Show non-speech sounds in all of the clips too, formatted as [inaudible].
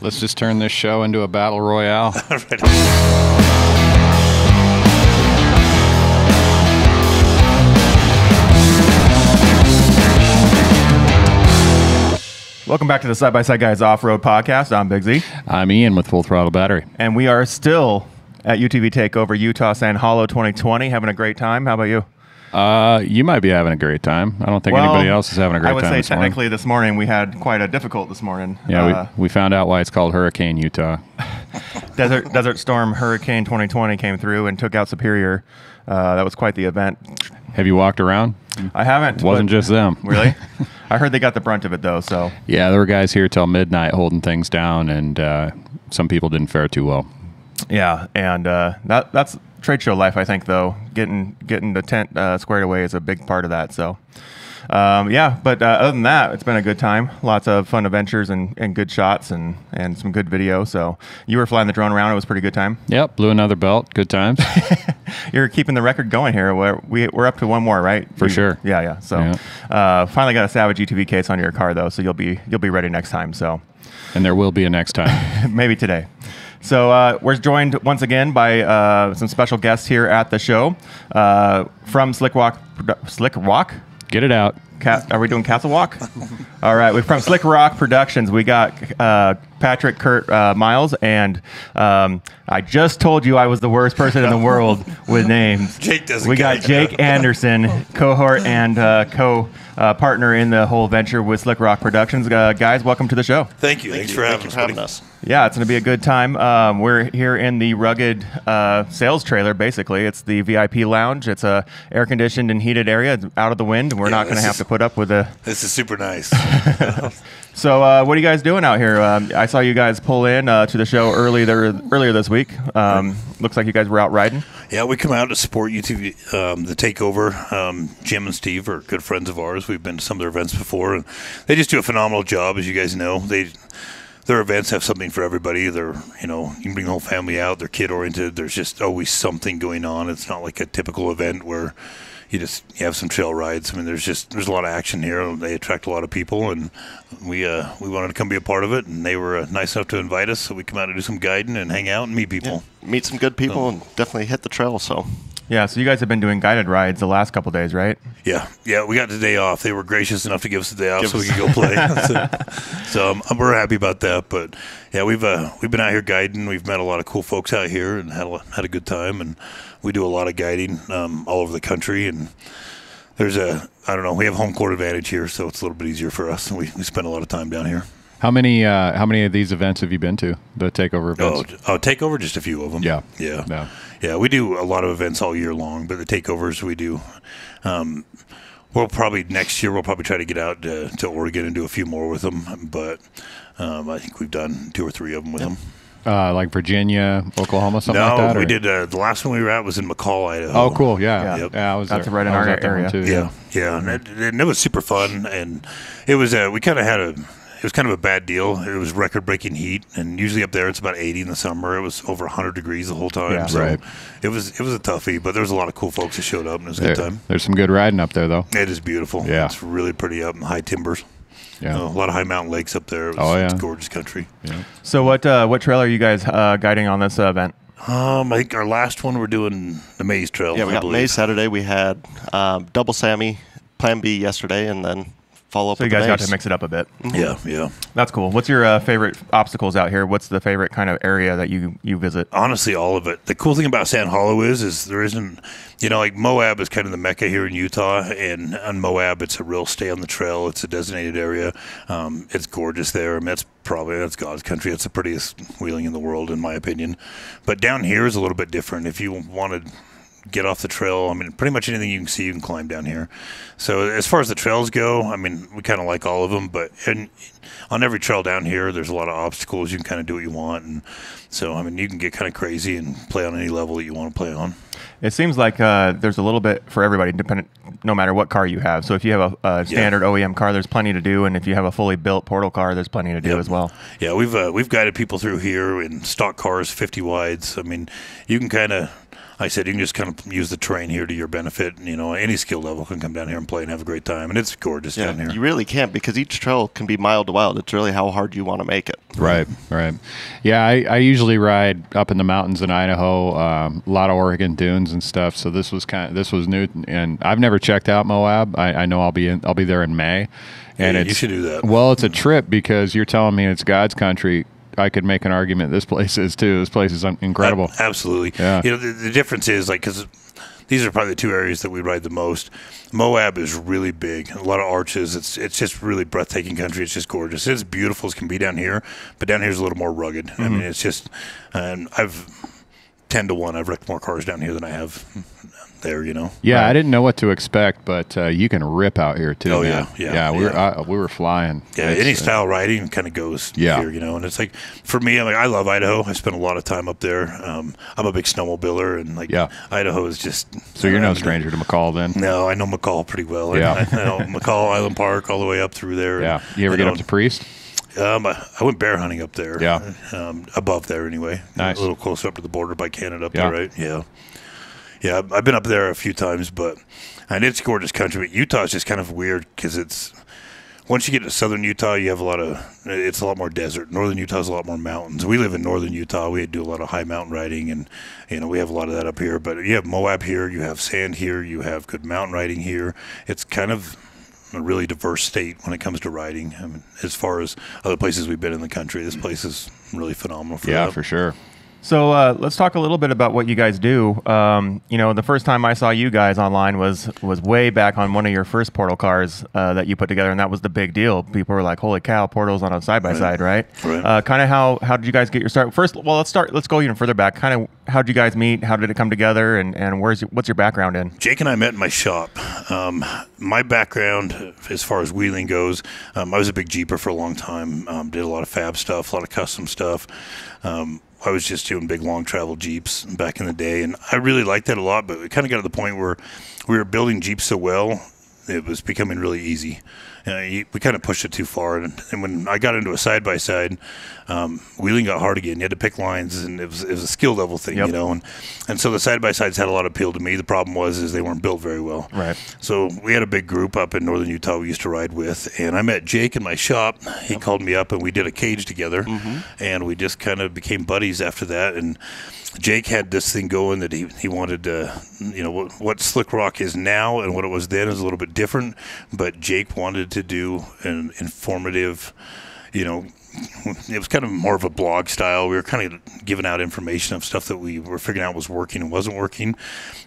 Let's just turn this show into a battle royale. [laughs] Welcome back to the Side by Side Guys Off Road Podcast. I'm Big Z, I'm Ian with Full Throttle Battery. and we are still at UTV Takeover Utah Sand Hollow 2020, having a great time. How about you? Uh, you might be having a great time. I don't think anybody else is having a great I would time. say this morning. technically this morning we had quite a difficult this morning. Yeah, Uh, we, we found out why it's called Hurricane Utah. [laughs] Desert Desert Storm Hurricane 2020 came through and took out Superior. Uh, that was quite the event. Have you walked around? I haven't. Wasn't just them. [laughs] really. [laughs] I heard they got the brunt of it though. So Yeah, there were guys here till midnight holding things down, and uh, some people didn't fare too well. yeah, and uh, that that's trade show life. I think though, getting getting the tent uh, squared away is a big part of that. So. Um, yeah, but uh, other than that, it's been a good time. Lots of fun adventures and, and good shots and, and some good video. So you were flying the drone around. It was a pretty good time. Yep, blew another belt. Good times. [laughs] You're keeping the record going here. We're, we, we're up to one more, right? For sure. Yeah, yeah. So Yeah. Uh, finally got a Savage UTV case on your car though, so you'll be you'll be ready next time. So and there will be a next time. [laughs] maybe today. So uh, we're joined once again by uh, some special guests here at the show uh, from Slikrok. Slick Rock. Get it out. Ca- are we doing Castle Walk? [laughs] All right. we're from Slikrok Productions. We got uh, Patrick, Curt, uh, Miles, and um, I just told you I was the worst person in the world with names. [laughs] Jake doesn't We got care. Jake Anderson, cohort and uh, co. Uh, partner in the whole venture with Slikrok Productions. Uh, guys, welcome to the show. Thank you. Thanks for having Thank us. for having us. Yeah, it's going to be a good time. Um, we're here in the rugged uh, sales trailer. Basically, it's the VIP lounge. It's a air conditioned and heated area. It's out of the wind. And we're Yeah, not going to have is- to put up with the. This is super nice. [laughs] So, uh, what are you guys doing out here? Um, I saw you guys pull in uh, to the show early there, earlier this week. Um, looks like you guys were out riding. yeah, we come out to support UTV, um, the takeover. Um, Jim and Steve are good friends of ours. We've been to some of their events before, and they just do a phenomenal job, as you guys know. They their events have something for everybody. They're you know you can bring the whole family out. They're kid oriented. There's just always something going on. It's not like a typical event where you just you have some trail rides. I mean, there's just there's a lot of action here. They attract a lot of people, and we uh, we wanted to come be a part of it. And they were uh, nice enough to invite us, so we come out and do some guiding and hang out and meet people. Meet some good people and definitely hit the trail. So Yeah, so you guys have been doing guided rides the last couple days, right? Yeah, yeah, we got the day off. They were gracious enough to give us the day off Give so we could go [laughs] play. so so um, we're happy about that. But yeah, we've uh, we've been out here guiding. We've met a lot of cool folks out here and had a, had a good time. And we do a lot of guiding um, all over the country. And there's a I don't know. We have home court advantage here, so it's a little bit easier for us. And we, we spend a lot of time down here. How many uh, how many of these events have you been to? The takeover Oh, events. Oh, oh, takeover, just a few of them. Yeah. yeah, Yeah. yeah. We do a lot of events all year long, but the takeovers we do. Um, we'll probably next year we'll probably try to get out to, to Oregon and do a few more with them, but um, I think we've done two or three of them with them. Uh, like Virginia, Oklahoma, something no, like that. we or- did uh, the last one we were at was in McCall, Idaho. Oh, cool. Yeah. Yeah. Yeah. I was That's there. right in I our out there area. too. Yeah, yeah, and it, and it was super fun, and it was uh, we kind of had a it was kind of a bad deal. It was record breaking heat, and usually up there it's about 80 in the summer. It was over 100 degrees the whole time. Yeah. so Right. It was it was a toughie, but there was a lot of cool folks that showed up, and it was a There- good time. there's some good riding up there, though. It is beautiful. Yeah. it's really pretty up in high timbers. Yeah. Uh, a lot of high mountain lakes up there. It was, Oh, yeah. it's gorgeous country. Yeah. So, what uh, what trail are you guys uh, guiding on this uh, event? Um, I think our last one we're doing the Maze Trail. yeah, we I got believe. May Saturday. We had um, double Sammy, Plan B yesterday, and then follow up. So you guys the got to mix it up a bit. Yeah, yeah. That's cool. What's your uh, favorite obstacles out here? What's the favorite kind of area that you you visit? honestly all of it. The cool thing about Sand Hollow is is there isn't you know, like Moab is kind of the mecca here in Utah and on Moab it's a real stay on the trail. It's a designated area. Um, it's gorgeous there. I mean that's probably that's God's country. It's the prettiest wheeling in the world in my opinion. But down here is a little bit different. If you wanted get off the trail. I mean, pretty much anything you can see, you can climb down here. So as far as the trails go, I mean, we kind of like all of them, but and on every trail down here, there's a lot of obstacles. You can kind of do what you want, and so I mean, you can get kind of crazy and play on any level that you want to play on. It seems like uh, there's a little bit for everybody, dependent, no matter what car you have. So if you have a, a standard OEM car, there's plenty to do, and if you have a fully built portal car, there's plenty to do Yep. as well. Yeah, we've uh, we've guided people through here in stock cars, 50 wides. I mean, you can kind of I said you can just kind of use the terrain here to your benefit. And, you know, any skill level can come down here and play and have a great time, and it's gorgeous Yeah, down here. you really can't because each trail can be mild to wild. It's really how hard you want to make it. Right, right. Yeah, I, I usually ride up in the mountains in Idaho, um, a lot of Oregon dunes and stuff. So this was kind of this was new, and I've never checked out Moab. I, I know I'll be in I'll be there in May, and Yeah, it's you should do that. Well, it's a trip because you're telling me it's God's country. I could make an argument this place is too. This place is incredible. Ab- absolutely. Yeah. You know, the, the difference is like because these are probably the two areas that we ride the most. Moab is really big, a lot of arches. It's it's just really breathtaking country. It's just gorgeous. It's beautiful as can be down here, but down here is a little more rugged. I mm-hmm. mean, it's just, and I've ten to one. I've wrecked more cars down here than I have there. You know. Yeah, I didn't know what to expect, but uh, you can rip out here too. Oh, man. yeah, yeah, we were yeah. uh, we were flying. Yeah, It's, any uh, style riding kind of goes Yeah. here, you know. And it's like for me, I'm like I love Idaho. I spent a lot of time up there. Um, I'm a big snowmobiler, and like Yeah. Idaho is just. So you're no stranger to McCall then. No, I know McCall pretty well. Yeah. I, know [laughs] McCall Island Park all the way up through there. Yeah. You ever I get know- up to Priest? Um, I I went bear hunting up there. Yeah. Um, above there anyway. Nice. A little closer up to the border by Canada up Yeah. there, right? Yeah. Yeah, I've- been up there a few times, but and it's gorgeous country. But Utah is just kind of weird because it's once you get to southern Utah, you have a lot of it's a lot more desert. Northern Utah has a lot more mountains. We live in northern Utah. We do a lot of high mountain riding, and you know we have a lot of that up here. But you have Moab here, you have sand here, you have good mountain riding here. It's kind of a really diverse state when it comes to riding. I mean, as far as other places we've been in the country, this place is really phenomenal for Yeah, that. for sure. So uh, let's talk a little bit about what you guys do. Um, you know, the first time I saw you guys online was was way back on one of your first portal cars uh, that you put together, and that was the big deal. People were like, "Holy cow, portals on a side by side!" Right? Right. Uh, kind of how how did you guys get your start? First, well, let's start. Let's go even further back. Kind of how did you guys meet? How did it come together? And and where's what's your background in? Jake and I met in my shop. Um, my background, as far as wheeling goes, um, I was a big Jeeper for a long time. Um, did a lot of fab stuff, a lot of custom stuff. Um, I was just doing big long travel Jeeps back in the day, and I really liked that a lot. But it kind of got to the point where we were building Jeeps so well, it was becoming really easy. Uh, we kind of pushed it too far, and, and when I got into a side by side, wheeling got hard again. You had to pick lines, and it was it was a skill level thing, Yep. you know. And and so the side by sides had a lot of appeal to me. The problem was is they weren't built very well. Right. So we had a big group up in northern Utah we used to ride with, and I met Jake in my shop. He called me up, and we did a cage together, and we just kind of became buddies after that. And Jake had this thing going that he, he wanted to, you know, what, what Slikrok is now and what it was then is a little bit different. But Jake wanted to do an informative, you know, [laughs] it was kind of more of a blog style. We were kind of giving out information of stuff that we were figuring out was working and wasn't working.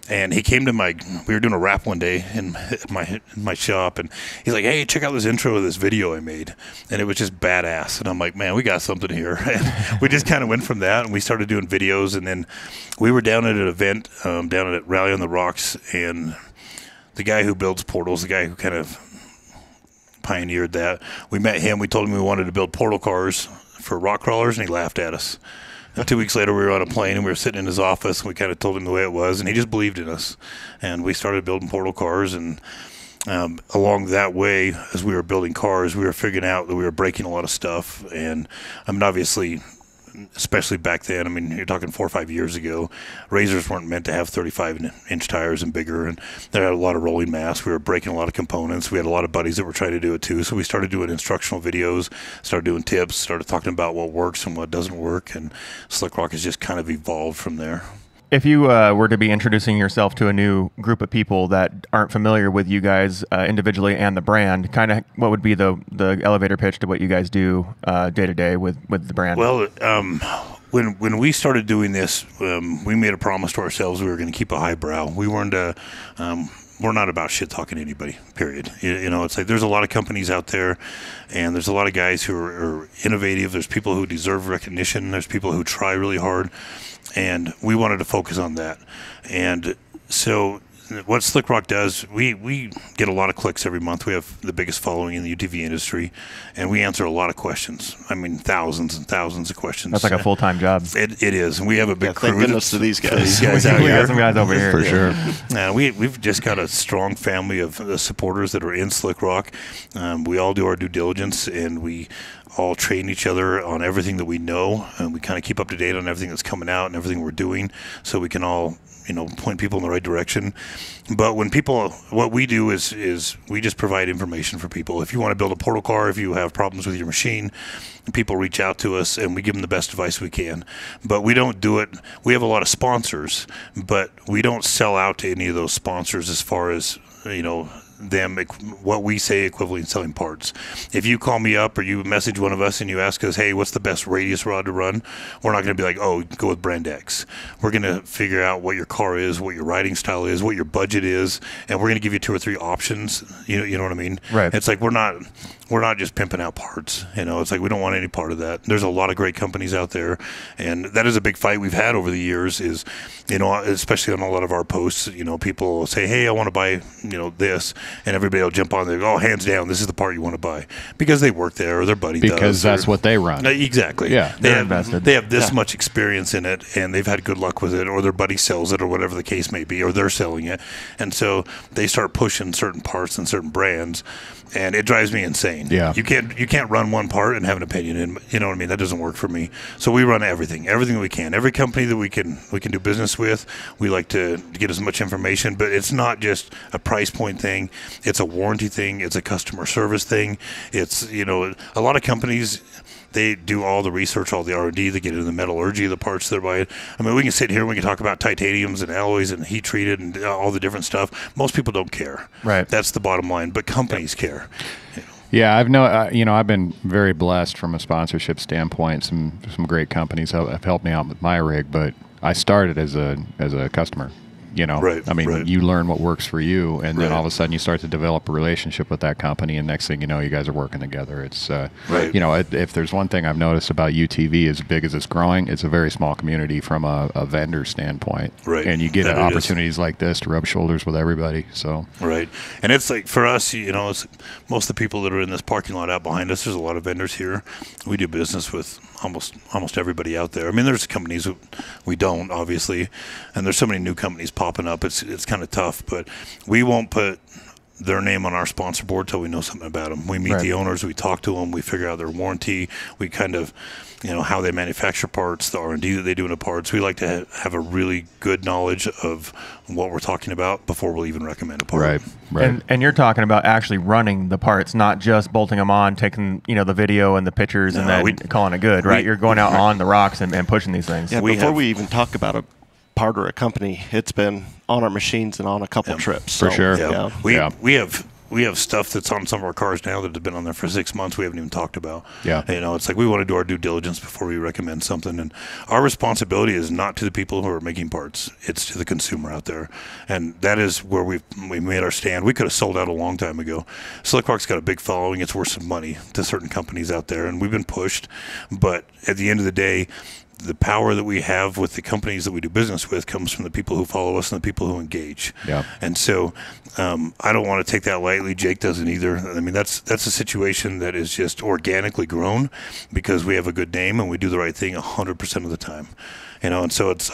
And he came to my, we were doing a rap one day in [laughs] my in my shop, and he's like, "Hey, check out this intro of this video I made," and it was just badass. And I'm like, "Man, we got something here." [laughs] And we just kind of went from that, and we started doing videos. And then we were down at an event um, down at Rally on the Rocks, and the guy who builds portals, the guy who kind of pioneered that. We met him. We told him we wanted to build portal cars for rock crawlers, and he laughed at us. And two weeks later, we were on a plane and we were sitting in his office, and we kind of told him the way it was, and he just believed in us. And we started building portal cars, and um, along that way, as we were building cars, we were figuring out that we were breaking a lot of stuff. And I mean, obviously, especially back then. I mean, you're talking four or five years ago. RZRs weren't meant to have 35 inch tires and bigger, and there had a lot of rolling mass. We were breaking a lot of components. We had a lot of buddies that were trying to do it too. So we started doing instructional videos, started doing tips, started talking about what works and what doesn't work, and Slikrok has just kind of evolved from there. If you uh, were to be introducing yourself to a new group of people that aren't familiar with you guys uh, individually and the brand, kind of what would be the the elevator pitch to what you guys do uh, day to day with with the brand? Well, um, when when we started doing this, um, we made a promise to ourselves we were going to keep a high brow. We weren't a, um, we're not about shit talking to anybody. Period. You, you know, it's like there's a lot of companies out there, and there's a lot of guys who are, are innovative. There's people who deserve recognition. There's people who try really hard, and we wanted to focus on that. And so what Slikrok does, we, we get a lot of clicks every month. We have the biggest following in the UTV industry, and we answer a lot of questions. I mean, thousands and thousands of questions. That's like a full time job. [laughs] It, it is, and we have a big Yeah, crew. thank goodness that's- to these guys. [laughs] These guys out [laughs] we got some guys over here for sure. Uh, we we've just got a strong family of uh, supporters that are in Slikrok. Um, we all do our due diligence, and we all train each other on everything that we know, and we kind of keep up to date on everything that's coming out and everything we're doing, so we can all you know point people in the right direction. But when people, what we do is is we just provide information for people. If you want to build a portal car, if you have problems with your machine, people reach out to us and we give them the best advice we can. But we don't do it. We have a lot of sponsors, but we don't sell out to any of those sponsors as far as you know them what we say equivalent selling parts. If you call me up or you message one of us and you ask us, hey, what's the best radius rod to run? We're not going to be like, oh, go with brand X. We're going to figure out what your car is, what your riding style is, what your budget is, and we're going to give you two or three options. You know, you know what I mean? Right. It's like we're not we're not just pimping out parts. You know, it's like we don't want any part of that. There's a lot of great companies out there, and that is a big fight we've had over the years. Is you know, especially on a lot of our posts, you know, people say, "Hey, I want to buy you know this," and everybody will jump on there. Oh, hands down, this is the part you want to buy because they work there or their buddy does. because does, that's or, what they run. Uh, exactly. Yeah, they have, invested. They have this Yeah. much experience in it, and they've had good luck with it, or their buddy sells it, or whatever the case may be, or they're selling it, and so they start pushing certain parts and certain brands, and it drives me insane. Yeah. you can't you can't run one part and have an opinion, and you know what I mean. That doesn't work for me. So we run everything, everything that we can, every company that we can we can do business with. We like to get as much information, but it's not just a price point thing. It's a warranty thing. It's a customer service thing. It's you know a lot of companies they do all the research, all the R and D. They get into the metallurgy of the parts they're buying. I mean, we can sit here and we can talk about titaniums and alloys and heat treated and all the different stuff. Most people don't care. Right. That's the bottom line. But companies care. Yeah, I've no, uh, you know, I've been very blessed from a sponsorship standpoint. Some some great companies have, have helped me out with my rig, but I started as a as a customer. You know, Right, I mean, right. you learn what works for you, and then all of a sudden you start to develop a relationship with that company, and next thing you know, you guys are working together. It's, uh, Right. you know, if, there's one thing I've noticed about UTV, as big as it's growing, it's a very small community from a, a vendor standpoint, Right. And you get That is. opportunities like this to rub shoulders with everybody. So, Right. And it's like for us, you know, it's most of the people that are in this parking lot out behind us, there's a lot of vendors here. We do business with almost almost everybody out there. I mean, there's companies we don't, obviously, and there's so many new companies popping up. It's it's kind of tough, but we won't put their name on our sponsor board till we know something about them. We meet Right. the owners, we talk to them, we figure out their warranty, we kind of, you know, how they manufacture parts, the R and D that they do in the parts. We like to ha- have a really good knowledge of what we're talking about before we'll even recommend a part. right, right. And and you're talking about actually running the parts, not just bolting them on, taking you know the video and the pictures, and then we- calling it good, right? we- you're going out on the rocks and, and pushing these things. Yeah, We before have- we even talk about a part or a company, it's been on our machines and on a couple trips. For so, sure. Yeah. Yeah. We Yeah. we have we have stuff that's on some of our cars now that has been on there for six months we haven't even talked about. Yeah. You know, it's like we want to do our due diligence before we recommend something and our responsibility is not to the people who are making parts. It's to the consumer out there. And that is where we've we made our stand. We could have sold out a long time ago. Slikrok's got a big following. It's worth some money to certain companies out there and we've been pushed. But at the end of the day, the power that we have with the companies that we do business with comes from the people who follow us and the people who engage. Yeah. And so um, I don't want to take that lightly. Jake doesn't either. I mean, that's that's a situation that is just organically grown because we have a good name and we do the right thing 100% of the time. You know, and so it's,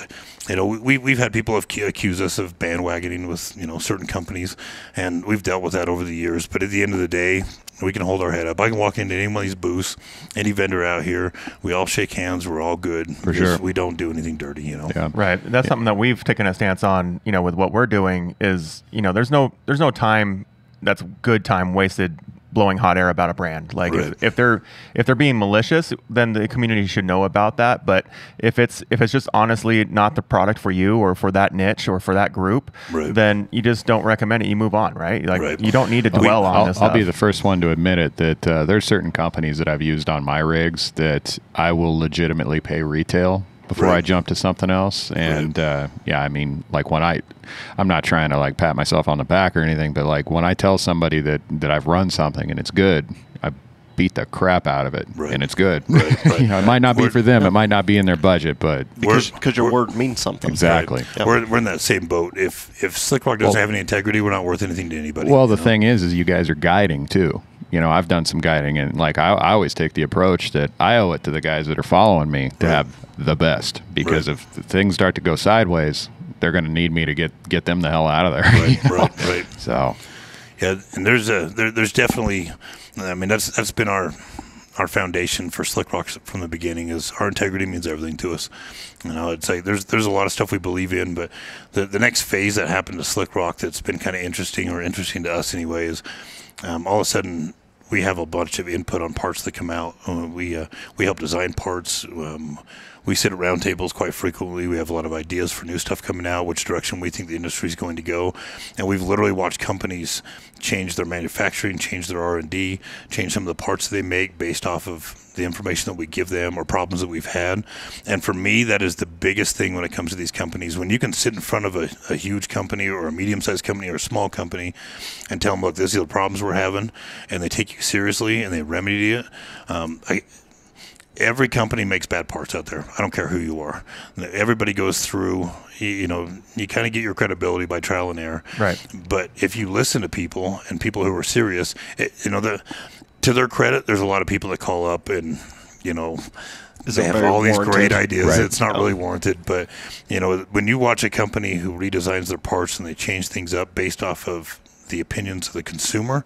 you know, we, we've had people have accuse us of bandwagoning with, you know, certain companies, and we've dealt with that over the years. But at the end of the day, we can hold our head up. I can walk into any one of these booths, any vendor out here. We all shake hands. We're all good. For sure. We don't do anything dirty, you know. yeah. Right. That's something that we've taken a stance on, you know, with what we're doing is, you know, there's no there's no time that's good time wasted blowing hot air about a brand. Like Right. if, if they're if they're being malicious, then the community should know about that. But if it's if it's just honestly not the product for you or for that niche or for that group, Right. then you just don't recommend it. You move on, right? Like Right. you don't need to We- dwell on I'll, this. I'll be the first one to admit it that uh, there's certain companies that I've used on my rigs that I will legitimately pay retail before I jump to something else. And uh, yeah, I mean, like when I, I'm not trying to like pat myself on the back or anything, but like when I tell somebody that that I've run something and it's good, I beat the crap out of it Right. and it's good. Right, right. [laughs] you know, it might not be We're- for them, it might not be in their budget, but Because because your word means something. exactly. Yep. We're, we're in that same boat. If if Slikrok doesn't Well- have any integrity, we're not worth anything to anybody. Well, the know? thing is, is you guys are guiding too. You know, I've done some guiding, and like I, I always take the approach that I owe it to the guys that are following me to Right. have the best. Because Right. if things start to go sideways, they're going to need me to get get them the hell out of there. [laughs] Right, you know? right, right. So, Yeah, and there's a there, there's definitely, I mean that's that's been our our foundation for Slikrok from the beginning is our integrity means everything to us. You know, it's like there's there's a lot of stuff we believe in, but the the next phase that happened to Slikrok that's been kind of interesting or interesting to us anyway is um, all of a sudden we have a bunch of input on parts that come out. Uh, we uh, we help design parts. Um, we sit at roundtables quite frequently. We have a lot of ideas for new stuff coming out, which direction we think the industry is going to go, and we've literally watched companies change their manufacturing, change their R and D, change some of the parts they make based off of the information that we give them or problems that we've had. And for me, that is the biggest thing when it comes to these companies. When you can sit in front of a, a huge company or a medium sized company or a small company and tell them, look, these are the problems we're having, and they take you seriously and they remedy it. Um, I, every company makes bad parts out there. I don't care who you are. Everybody goes through, you know, you kind of get your credibility by trial and error. Right. But if you listen to people and people who are serious, it, you know, the, to their credit, there's a lot of people that call up and, you know, they have very all these great ideas. Right. It's not really warranted, but you know, when you watch a company who redesigns their parts and they change things up based off of the opinions of the consumer,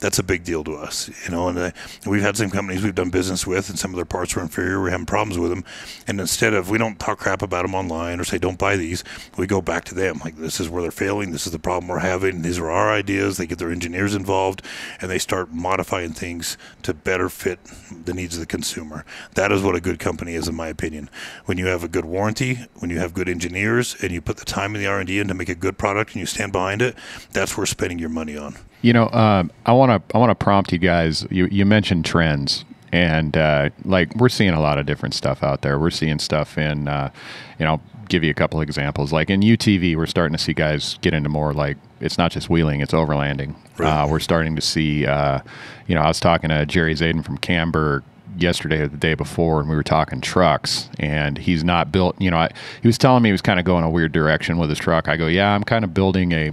that's a big deal to us. You know, and uh, we've had some companies we've done business with, and some of their parts were inferior. We're having problems with them, and instead of we don't talk crap about them online or say don't buy these, we go back to them like this is where they're failing. This is the problem we're having. These are our ideas. They get their engineers involved, and they start modifying things to better fit the needs of the consumer. That is what a good company is, in my opinion. When you have a good warranty, when you have good engineers, and you put the time and the R and D in to make a good product, and you stand behind it, that's worth spending your money on. You know, um, I want to I want to prompt you guys. You you mentioned trends, and uh, like we're seeing a lot of different stuff out there. We're seeing stuff in, uh, you know, give you a couple examples. Like in UTV, we're starting to see guys get into more like it's not just wheeling; it's overlanding. Right. Uh, we're starting to see. Uh, you know, I was talking to Jerry Zayden from Camburg yesterday or the day before and we were talking trucks and he's not built you know I, he was telling me he was kind of going a weird direction with his truck i go yeah i'm kind of building a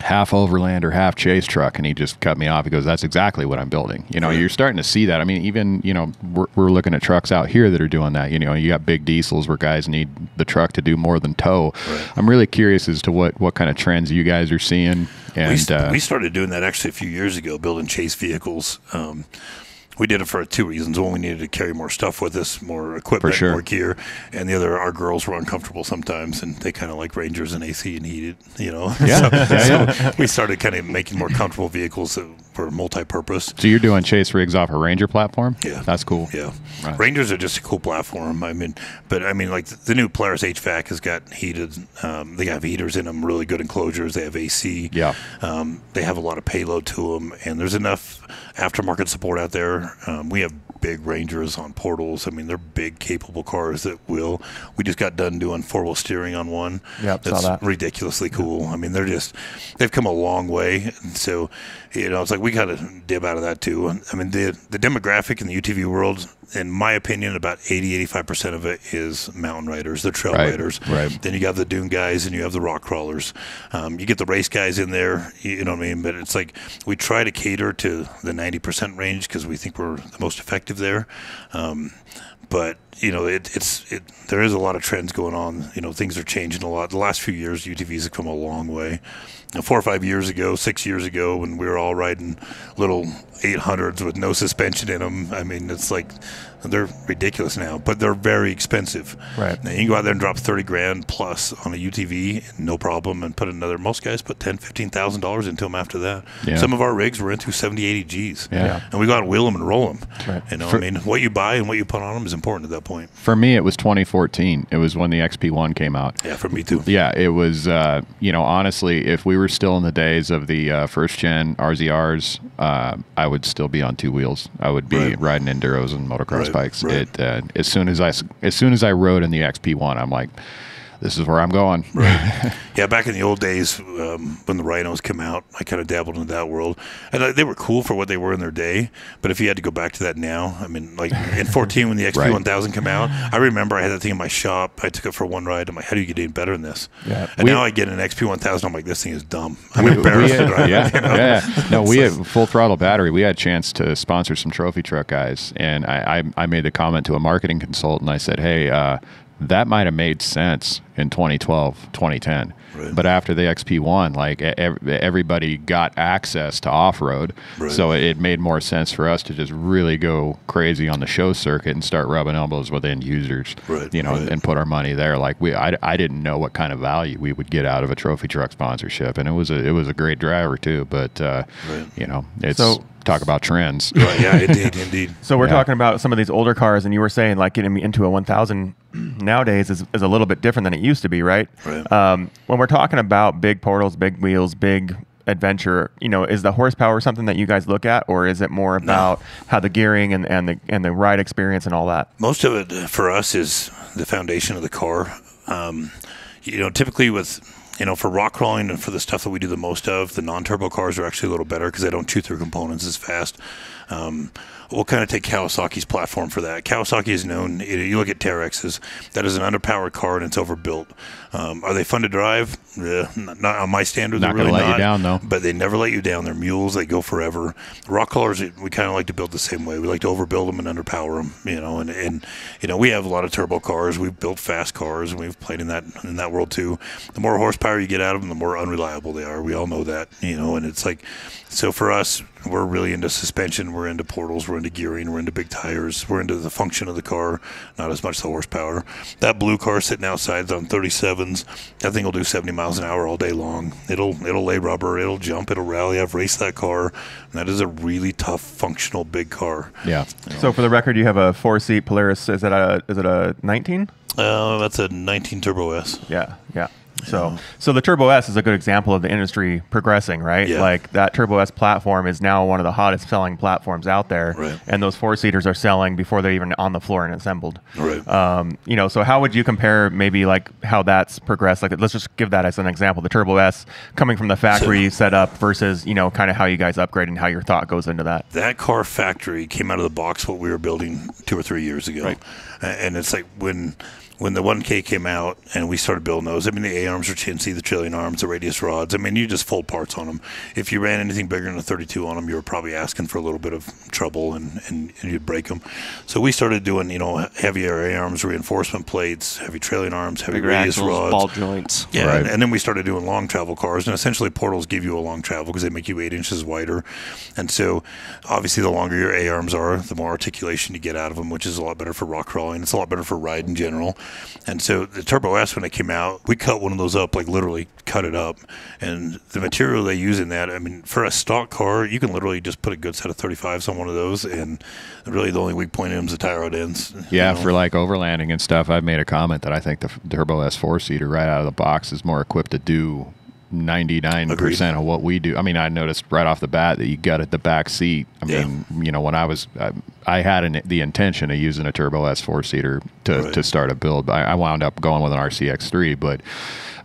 half overland or half chase truck and he just cut me off he goes that's exactly what i'm building you know Right. you're starting to see that i mean even you know we're, we're looking at trucks out here that are doing that you know you got big diesels where guys need the truck to do more than tow Right. i'm really curious as to what what kind of trends you guys are seeing and st- uh, we started doing that actually a few years ago, building chase vehicles. Um, we did it for two reasons. One, we needed to carry more stuff with us, more equipment, sure. more gear, and the other, our girls were uncomfortable sometimes, and they kind of like Rangers and AC and heated, you know. [laughs] Yeah, so, yeah, so we started kind of making more comfortable vehicles that were multi-purpose. so you're doing chase rigs off a ranger platform Yeah. that's cool Yeah, Right. Rangers are just a cool platform. I mean, but I mean, like the, the new Polaris HVAC has got heated. Um, they have heaters in them, really good enclosures. They have AC. Yeah. Um, they have a lot of payload to them, and there's enough aftermarket support out there. Um, we have big Rangers on portals. I mean, they're big, capable cars that will. We just got done doing four wheel steering on one. Yep, saw that's that. ridiculously cool. I mean, they're just they've come a long way. And so, you know, it's like we got to dib out of that too. I mean, the the demographic in the UTV world, in my opinion, about 80, 85 percent of it is mountain riders. They're trail Right, riders. right. Then you got the dune guys and you have the rock crawlers. Um, you get the race guys in there. You, know what I mean? But it's like we try to cater to the ninety percent range because we think we're the most effective there. Um, but you know, it, it's it. There is a lot of trends going on. You know, things are changing a lot. The last few years, UTVs have come a long way. Four or five years ago, six years ago, when we were all riding little 800s with no suspension in them, I mean, it's like they're ridiculous now, but they're very expensive. Right. Now, you can go out there and drop 30 grand plus on a UTV, no problem, and put another. Most guys put ten, fifteen thousand dollars into them after that. Yeah. Some of our rigs were into 70, 80 G's. Yeah. And we go out and wheel them and roll them. Right. You know, For- I mean, what you buy and what you put on them is important at that point. for me it was 2014 it was when the xp1 came out Yeah, for me too. Yeah, it was. Uh, you know, honestly, if we were still in the days of the uh, first gen RZRs, uh, I would still be on two wheels. I would be Right. riding enduros and motocross Right, bikes. right. It uh, as soon as I as soon as I rode in the XP1, I'm like, this is where I'm going. [laughs] Yeah, back in the old days um, when the rhinos came out, I kind of dabbled into that world, and uh, they were cool for what they were in their day. But if you had to go back to that now, I mean, like in 14 when the XP 1000 came out, I remember I had that thing in my shop. I took it for one ride. I'm like, how do you get any better than this? Yeah. And We- now I get an XP 1000. I'm like, this thing is dumb. I'm We- embarrassed. we had- to drive it, yeah, [laughs] yeah. No, we had [laughs] full throttle battery. We had a chance to sponsor some trophy truck guys, and I, I, I made the comment to a marketing consultant. I said, "Hey, uh, that might have made sense in 2012, 2010. Right. But after the XP1, like e- ev- everybody got access to off road, Right. so it made more sense for us to just really go crazy on the show circuit and start rubbing elbows with end users, Right, you know, right. and put our money there. Like we, I, I didn't know what kind of value we would get out of a trophy truck sponsorship, and it was a it was a great driver too. But uh, Right. you know, it's So- talk about trends. Right, yeah, indeed, indeed. [laughs] So we're Yeah. talking about some of these older cars, and you were saying like getting me into a 1000 [clears throat] nowadays is, is a little bit different than it used to be, right? Right. Um, when we're talking about big portals, big wheels, big adventure, you know, is the horsepower something that you guys look at, or is it more about how the gearing and, and the and the ride experience and all that? Most of it uh, for us is the foundation of the car. Um, you know, typically with you know for rock crawling and for the stuff that we do the most of, the non-turbo cars are actually a little better because they don't chew through components as fast. Um, we'll kind of take Kawasaki's platform for that. Kawasaki is known. You look at Teryxes, that is an underpowered car and it's overbuilt. Um, are they fun to drive? Uh, yeah, not, not, on my standards. Not going to really let not, you down though. But they never let you down. They're mules. They go forever. Rock crawlers, we kind of like to build the same way. We like to overbuild them and underpower them. You know, and, and you know we have a lot of turbo cars. We've built fast cars, and we've played in that in that world too. The more horsepower you get out of them, the more unreliable they are. We all know that. You know, and it's like so for us, we're really into suspension. We're into portals. We're into gearing. We're into big tires. We're into the function of the car, not as much the horsepower. That blue car sitting outside is on 37 sevens. That thing will do 70 miles an hour all day long. It'll it'll lay rubber. It'll jump. It'll rally. I've raced that car. that is a really tough, functional big car. Yeah. You know. So for the record, you have a four seat Polaris. Is it a is it a 19? Uh, that's a 19 Turbo S. Yeah. Yeah. So, so the Turbo S is a good example of the industry progressing, right? Yeah. Like that Turbo S platform is now one of the hottest selling platforms out there, Right. and those four seaters are selling before they're even on the floor and assembled. Right. Um, you know, so how would you compare maybe like how that's progressed? Like, let's just give that as an example: the Turbo S coming from the factory setup versus you know, kind of how you guys upgrade and how your thought goes into that. that car factory came out of the box what we were building two or three years ago Right. And it's like when when the 1k came out and we started building those i mean the a arms are chintzy the trailing arms the radius rods i mean you just fold parts on them if you ran anything bigger than a 32 on them you were probably asking for a little bit of trouble and, and, and you'd break them so we started doing you know heavier a arms reinforcement plates heavy trailing arms heavy Bigger radius axles, rods ball joints. yeah, Right. and, and then we started doing long travel cars, and essentially portals give you a long travel because they make you eight inches wider, and so obviously the longer your A arms are, the more articulation you get out of them, which is a lot better for rock crawling. It's a lot better for ride in general, and so the Turbo S when it came out, we cut one of those up, like literally cut it up, and the material they use in that, I mean, for a stock car, you can literally just put a good set of 35s on one of those, and really the only weak point in them is the tie rod ends. you Yeah, know. for like overlanding and stuff, I've made a comment that I think the Turbo S four seater right out of the box is more equipped to do ninety nine percent of what we do. I mean, I noticed right off the bat that you got at the back seat. I Yeah. mean, you know, when I was, I, I had an, the intention of using a Turbo S four seater to, Right. to start a build. I, I wound up going with an RCX three, but.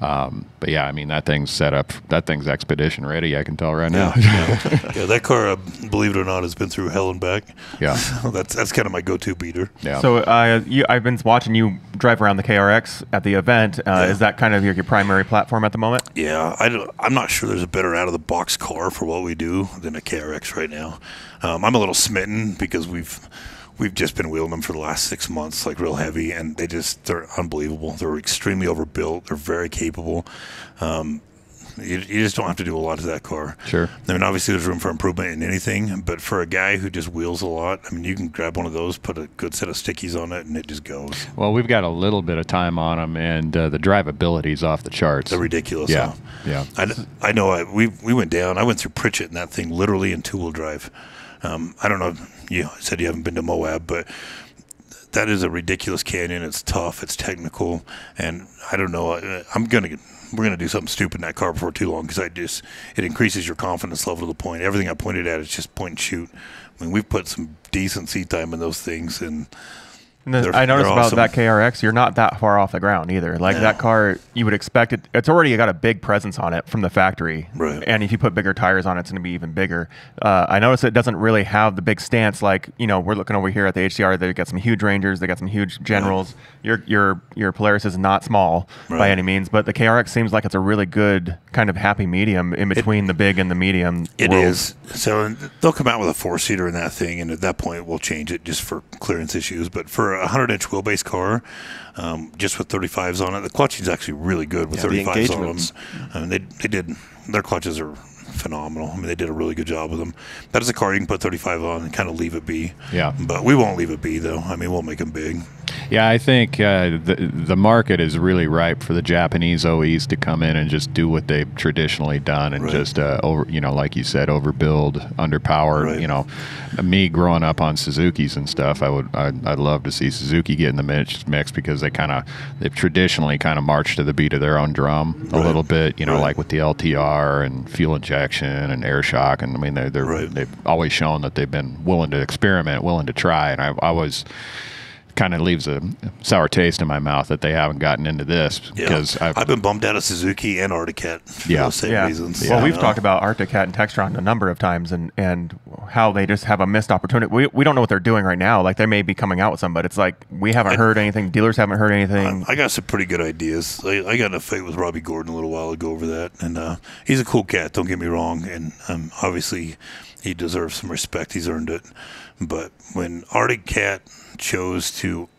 Um, but yeah, I mean that thing's set up. That thing's expedition ready. I can tell right now. [laughs] yeah, [laughs] yeah, that car, uh, believe it or not, has been through hell and back. Yeah. [laughs] So that's that's kind of my go-to beater. yeah. So uh, you, I've been watching you drive around the KRX at the event. Uh, Yeah. Is that kind of your, your primary platform at the moment? Yeah, I don't, I'm not sure there's a better out of the box car for what we do than a KRX right now. Um, I'm a little smitten because we've we've just been wheeling them for the last six months, like real heavy, and they just they're unbelievable. They're extremely overbuilt. They're very capable. Um, you, you just don't have to do a lot to that car. Sure. I mean, obviously, there's room for improvement in anything, but for a guy who just wheels a lot, I mean, you can grab one of those, put a good set of stickies on it, and it just goes. well, we've got a little bit of time on them, and uh, the is off the charts. They're ridiculous. Yeah, huh? yeah. I, I know. I, we we went down. I went through Pritchett and that thing literally in two wheel drive. Um, I don't know. You said you haven't been to Moab, but that is a ridiculous canyon. It's tough. It's technical, and I don't know. I- I'm gonna we're gonna do something stupid in that car before too long because I just it increases your confidence level to the point. Everything I pointed at is just point and shoot. I mean, we've put some decent seat time in those things, and And then I noticed about awesome. that KRX, you're not that far off the ground either. Like No. that car, you would expect it. It's already got a big presence on it from the factory, Right. And if you put bigger tires on it, it's going to be even bigger. Uh, I noticed it doesn't really have the big stance. Like you know, we're looking over here at the HCR. They've got some huge Rangers. They got some huge Generals. Your your your Polaris is not small by any means, but the KRX seems like it's a really good kind of happy medium in between the big and the medium. It world. is. So they'll come out with a four seater in that thing, and at that point we'll change it just for clearance issues. But for a 100 inch wheelbase car, um, just with 35s on it, the clutching is actually really good with Yeah, the 35s on them. I mean, they they did their clutches are phenomenal. I mean, they did a really good job with them. That is a car you can put 35 on and kind of leave it be. Yeah. But we won't leave it be though. I mean, we'll make them big. Yeah, I think uh, the the market is really ripe for the Japanese OEs to come in and just do what they've traditionally done and Right. just uh, over, you know, like you said, overbuild, underpower. Right. You know, me growing up on Suzuki's and stuff, I would I'd, I'd love to see Suzuki get in the mix, mix because they kind of they've traditionally kind of marched to the beat of their own drum a Right. little bit. You know, like with the LTR and fuel injection and air shock, and I mean they they're, Right. they've always shown that they've been willing to experiment, willing to try, and I, I was kind of leaves a sour taste in my mouth that they haven't gotten into this Yeah. because I've, I've been bummed out of Suzuki and Arctic for Yeah. those same Yeah. reasons. Well, you we've talked about Arctic Cat and Textron a number of times, and and how they just have a missed opportunity. We, we don't know what they're doing right now. Like they may be coming out with some, but it's like we haven't heard anything. Dealers haven't heard anything. I got some pretty good ideas. I, I got in a fight with Robby Gordon a little while ago over that, and uh, he's a cool cat. Don't get me wrong, and um, obviously he deserves some respect. He's earned it. But when Arctic Cat chose to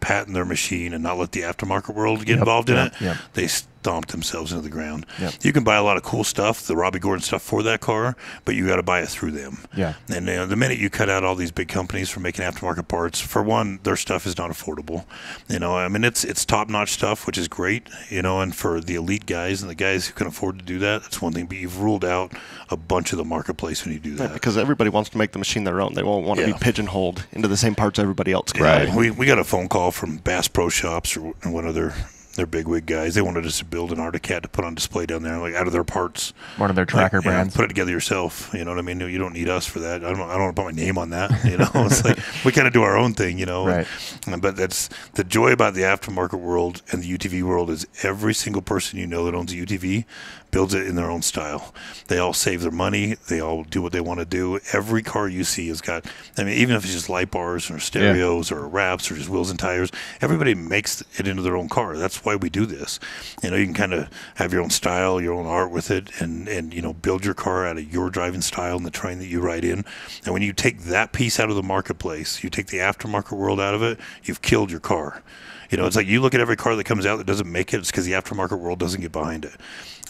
patent their machine and not let the aftermarket world get involved in yep, it, yep. they stomped themselves into the ground. Yep. You can buy a lot of cool stuff, the Robby Gordon stuff for that car, but you got to buy it through them. Yeah. And you know, the minute you cut out all these big companies from making aftermarket parts, for one, their stuff is not affordable. You know, I mean, it's it's top notch stuff, which is great. You know, and for the elite guys and the guys who can afford to do that, that's one thing. But you've ruled out a bunch of the marketplace when you do Yeah, that. because everybody wants to make the machine their own. They won't want to Yeah. be pigeonholed into the same parts everybody else can. Right. We, we got a phone call from Bass Pro Shops or one of their big wig guys. They wanted us to build an Arctic Cat to put on display down there, like out of their parts. One of their tracker Like, brands. put it together yourself. You know what I mean? You don't need us for that. I don't. I don't want to put my name on that. You know, [laughs] it's like we kind of do our own thing. You know, Right. And- But that's the joy about the aftermarket world and the UTV world is every single person you know that owns a UTV builds it in their own style. They all save their money. They all do what they want to do. Every car you see has got. I mean, even if it's just light bars or stereos or wraps or just wheels and tires, everybody makes it into their own car. That's why we do this. You know, you can kind of have your own style, your own art with it, and and you know build your car out of your driving style and the train that you ride in. And when you take that piece out of the marketplace, you take the aftermarket world out of it, you've killed your car. You know, it's like you look at every car that comes out that doesn't make it, it's because the aftermarket world doesn't get behind it.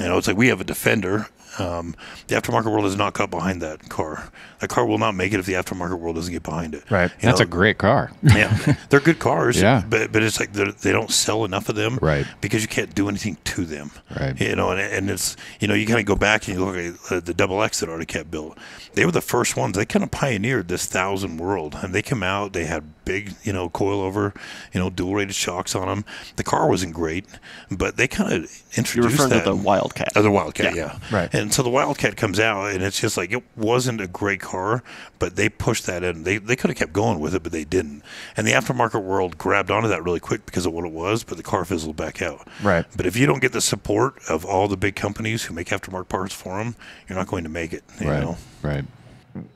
You know, it's like we have a Defender. Um, the aftermarket world is not got behind that car. That car will not make it if the aftermarket world doesn't get behind it. Right. You that's know, a great car. yeah, [laughs] they're good cars. Yeah. but but it's like they're- don't sell enough of them, Right. Because you can't do anything to them, Right. You know, and, and it's you know you kind of go back and you look at uh, the double X that Arctic Cat built. They were the first ones. They kind of pioneered this thousand world, and they came out. They had big you know coilover, you know dual rated shocks on them. The car wasn't great, but they kind of introduced You're referring that. to the Wildcat. Oh, the Wildcat, Yeah. yeah. Right. And so the Wildcat comes out, and it's just like it wasn't a great car, but they pushed that in. They, they could have kept going with it, but they didn't. And the aftermarket world grabbed onto that really quick because of what it was, but the car fizzled back out. Right. But if you don't get the support of all the big companies who make aftermarket parts for them, you're not going to make it. You right. know? Right.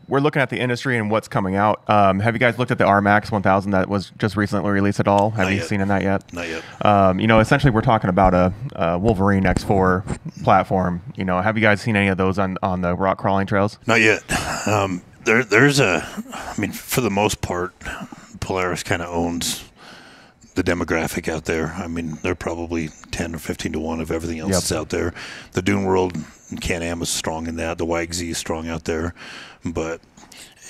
We're looking at the industry and what's coming out. Um, have you guys looked at the RMAX 1000 that was just recently released at all? Have Not you yet. seen in that yet? Not yet. Um, you know, essentially, we're talking about a, a Wolverine X4 platform. You know, have you guys seen any of those on, on the rock crawling trails? Not yet. Um, there, there's a. I mean, for the most part, Polaris kind of owns the demographic out there. I mean, they're probably ten or fifteen to one of everything else Yep. that's out there. The Dune World Can Am is strong in that. The YXZ is strong out there, but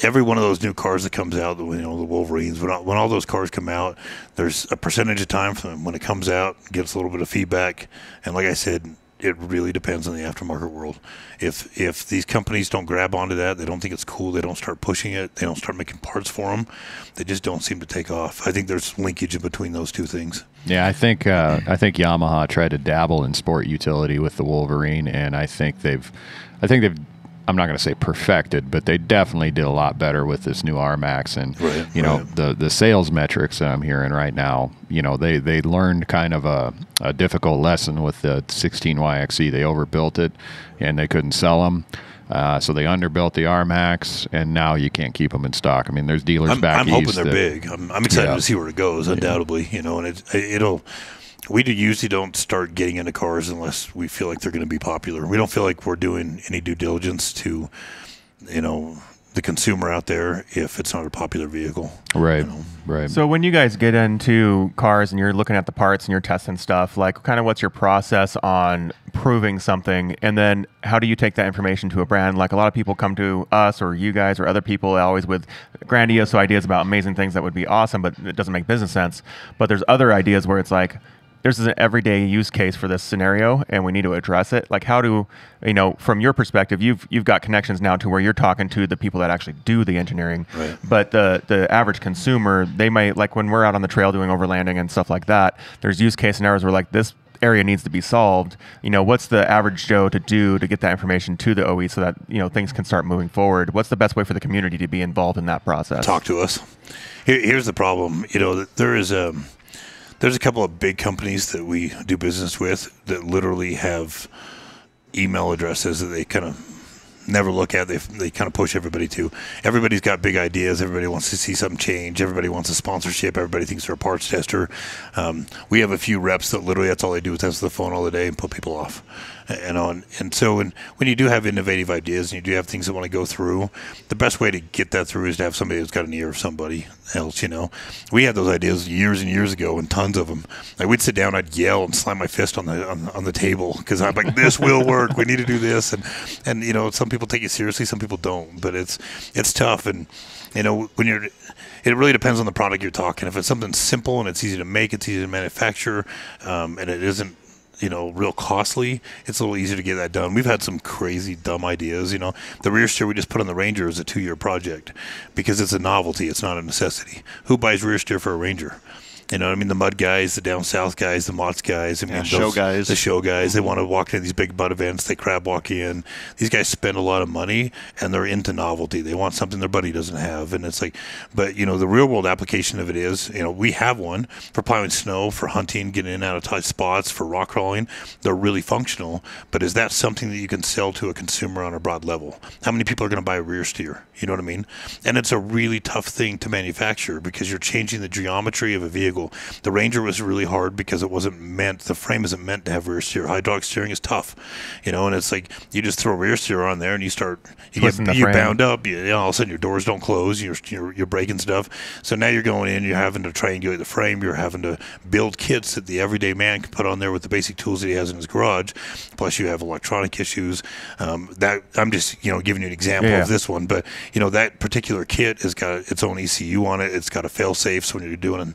every one of those new cars that comes out, you know, the Wolverines, when all, when all those cars come out, there's a percentage of time when it comes out, gets a little bit of feedback, and like I said, it really depends on the aftermarket world. If if these companies don't grab onto that, they don't think it's cool, they don't start pushing it, they don't start making parts for them, they just don't seem to take off. I think there's linkage in between those two things. Yeah, I think uh, I think Yamaha tried to dabble in sport utility with the Wolverine, and I think they've, I think they've. I'm not going to say perfected, but they definitely did a lot better with this new RMAX, and Right, you know right. the the sales metrics that I'm hearing right now. You know they they learned kind of a, a difficult lesson with the 16YXZ. They overbuilt it, and they couldn't sell them. Uh, so they underbuilt the RMAX, and now you can't keep them in stock. I mean, there's dealers I'm, back I'm hoping east they're that- big. I'm, I'm excited Yeah. to see where it goes. Undoubtedly, you know, and it, it'll. We do usually don't start getting into cars unless we feel like they're going to be popular. We don't feel like we're doing any due diligence to, you know, the consumer out there if it's not a popular vehicle. Right. Right. So when you guys get into cars and you're looking at the parts and you're testing stuff, like kind of what's your process on proving something, and then how do you take that information to a brand? Like a lot of people come to us or you guys or other people always with grandiose ideas about amazing things that would be awesome, but it doesn't make business sense. But there's other ideas where it's like there's an everyday use case for this scenario and we need to address it like how do you know from your perspective you've you've got connections now to where you're talking to the people that actually do the engineering Right. but the the average consumer they might like when we're out on the trail doing overlanding and stuff like that there's use case scenarios where like this area needs to be solved you know what's the average joe to do to get that information to the oe so that you know things can start moving forward what's the best way for the community to be involved in that process talk to us. Here, here's the problem. You know, there is a there's a couple of big companies that we do business with that literally have email addresses that they kind of never look at. They they kind of push everybody to. Everybody's got big ideas. Everybody wants to see something change. Everybody wants a sponsorship. Everybody thinks they're a parts tester. Um, we have a few reps that literally that's all they do is answer the phone all the day and put people off. [laughs] And on and so when when you do have innovative ideas and you do have things that want to go through, the best way to get that through is to have somebody that's got an ear of somebody else. You know, we had those ideas years and years ago and tons of them. Like we'd sit down, I'd yell and slam my fist on the on, on the table because I'm like, this will work. We need to do this. And and you know, some people take it seriously, some people don't. But it's it's tough and you know when you're it really depends on the product you're talking if it's something simple and it's easy to make it's easy to manufacture um, and it isn't you know real costly it's a little easier to get that done. We've had some crazy dumb ideas you know. The rear steer we just put on the ranger is a two year project because it's a novelty it's not a necessity. Who buys rear steer for a ranger you know what I mean? The mud guys, the down south guys, the mods guys, I mean, show guys. the show guys. They want to walk into these big butt events. They crab walk in. These guys spend a lot of money and they're into novelty. They want something their buddy doesn't have, and it's like, but you know, the real world application of it is, you know, we have one for plowing snow, for hunting, getting in and out of tight spots, for rock crawling. They're really functional, but is that something that you can sell to a consumer on a broad level? How many people are going to buy a rear steer? You know what I mean? And it's a really tough thing to manufacture because you're changing the geometry of a vehicle. The Ranger was really hard because it wasn't meant, the frame isn't meant to have rear steer. Hydraulic steering is tough, you know, and it's like you just throw rear steer on there and you start, you Twisting get, you frame. bound up, you, you know, all of a sudden your doors don't close, you're, you're, you're breaking stuff. So now you're going in, you're having to triangulate the frame, you're having to build kits that the everyday man can put on there with the basic tools that he has in his garage. Plus, you have electronic issues. Um, that I'm just, you know, giving you an example Yeah. of this one, but you know that particular kit has got its own ECU on it. It's got a fail safe, so when you're doing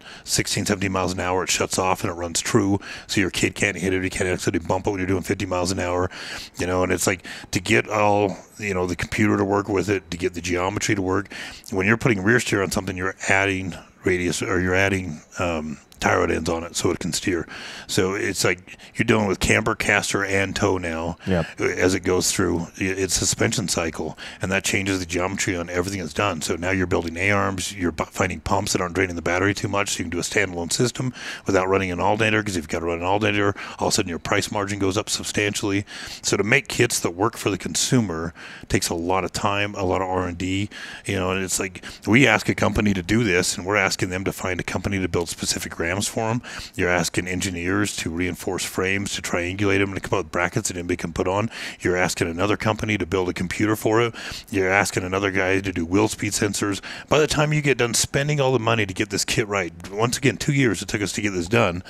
16, 17 miles an hour, it shuts off and it runs true, so your kid can't hit it. You can't actually bump it when you're doing 50 miles an hour, you know. And it's like to get all you know the computer to work with it, to get the geometry to work. When you're putting rear steer on something, you're adding radius or you're adding um, tie rod ends on it so it can steer. So it's like you're dealing with camber, caster, and toe now Yep. as it goes through its suspension cycle, and that changes the geometry on everything that's done. So now you're building A arms, you're finding pumps that aren't draining the battery too much, so you can do a standalone system without running an alternator. Because if you've got to run an alternator, all of a sudden your price margin goes up substantially. So to make kits that work for the consumer takes a lot of time, a lot of R and D. You know, and it's like we ask a company to do this, and we're asking them to find a company to build specific for them. You're asking engineers to reinforce frames, to triangulate them, and to come up with brackets that anybody can put on. You're asking another company to build a computer for it. You're asking another guy to do wheel speed sensors. By the time you get done spending all the money to get this kit right, once again, two years it took us to get this done.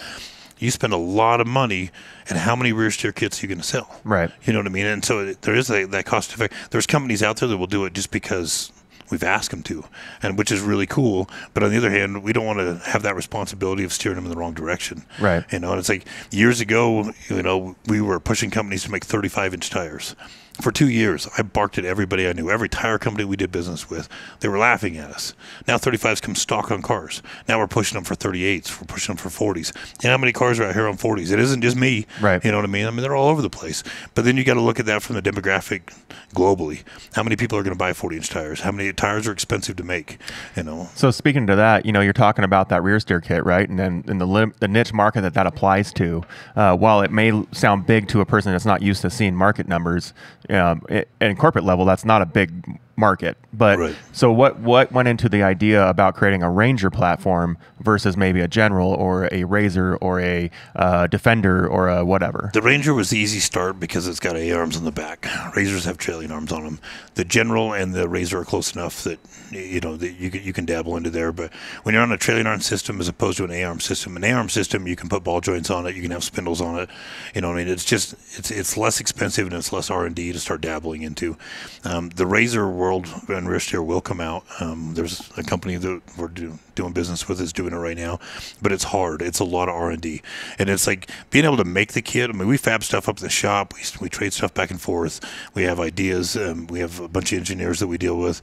You spend a lot of money, and how many rear steer kits are you going to sell? Right. You know what I mean? And so there is a, that cost effect. There's companies out there that will do it just because we've asked them to, and which is really cool. But on the other hand, we don't want to have that responsibility of steering them in the wrong direction. Right. You know, and it's like years ago, you know, we were pushing companies to make 35 inch tires. For two years, I barked at everybody I knew. Every tire company we did business with, they were laughing at us. Now 35s come stock on cars. Now we're pushing them for 38s. We're pushing them for 40s. And how many cars are out here on 40s? It isn't just me. Right. You know what I mean? I mean, they're all over the place. But then you got to look at that from the demographic globally. How many people are going to buy 40 inch tires? How many tires are expensive to make? You know, So speaking to that, you know, you're talking about that rear steer kit, right? And then in the lim- the niche market that that applies to, uh, while it may sound big to a person that's not used to seeing market numbers, um, at corporate level, that's not a big market. But Right. so what what went into the idea about creating a Ranger platform versus maybe a General or a RZR or a uh, Defender or a whatever? The Ranger was the easy start because it's got A arms on the back. RZRs have trailing arms on them. The General and the RZR are close enough that you know that you can, you can dabble into there. But when you're on a trailing arm system as opposed to an A arm system, an A arm system you can put ball joints on it, you can have spindles on it. You know, what I mean, it's just it's it's less expensive and it's less R and D to start dabbling into. Um, the RZR World rear steer will come out. Um, there's a company that we're do, doing business with is doing it right now, but it's hard. It's a lot of R and D, and it's like being able to make the kit. I mean, we fab stuff up in the shop. We, we trade stuff back and forth. We have ideas. Um, we have a bunch of engineers that we deal with,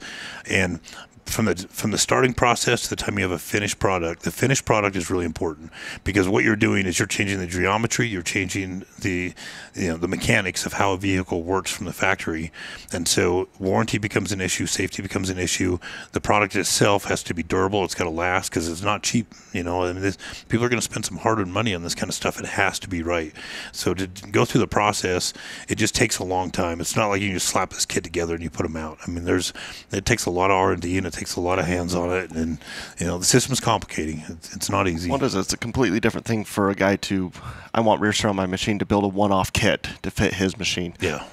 and from the from the starting process to the time you have a finished product, the finished product is really important because what you're doing is you're changing the geometry, you're changing the you know the mechanics of how a vehicle works from the factory, and so warranty becomes an issue, safety becomes an issue. The product itself has to be durable; it's got to last because it's not cheap. You know, I mean, this, people are going to spend some hard-earned money on this kind of stuff. It has to be right. So to go through the process, it just takes a long time. It's not like you just slap this kit together and you put them out. I mean, there's it takes a lot of R and D and it takes a lot of hands on it, and you know the system's complicating. It's, it's not easy. What is it? It's a completely different thing for a guy to. I want rear steer on my machine to build a one-off kit to fit his machine. Yeah.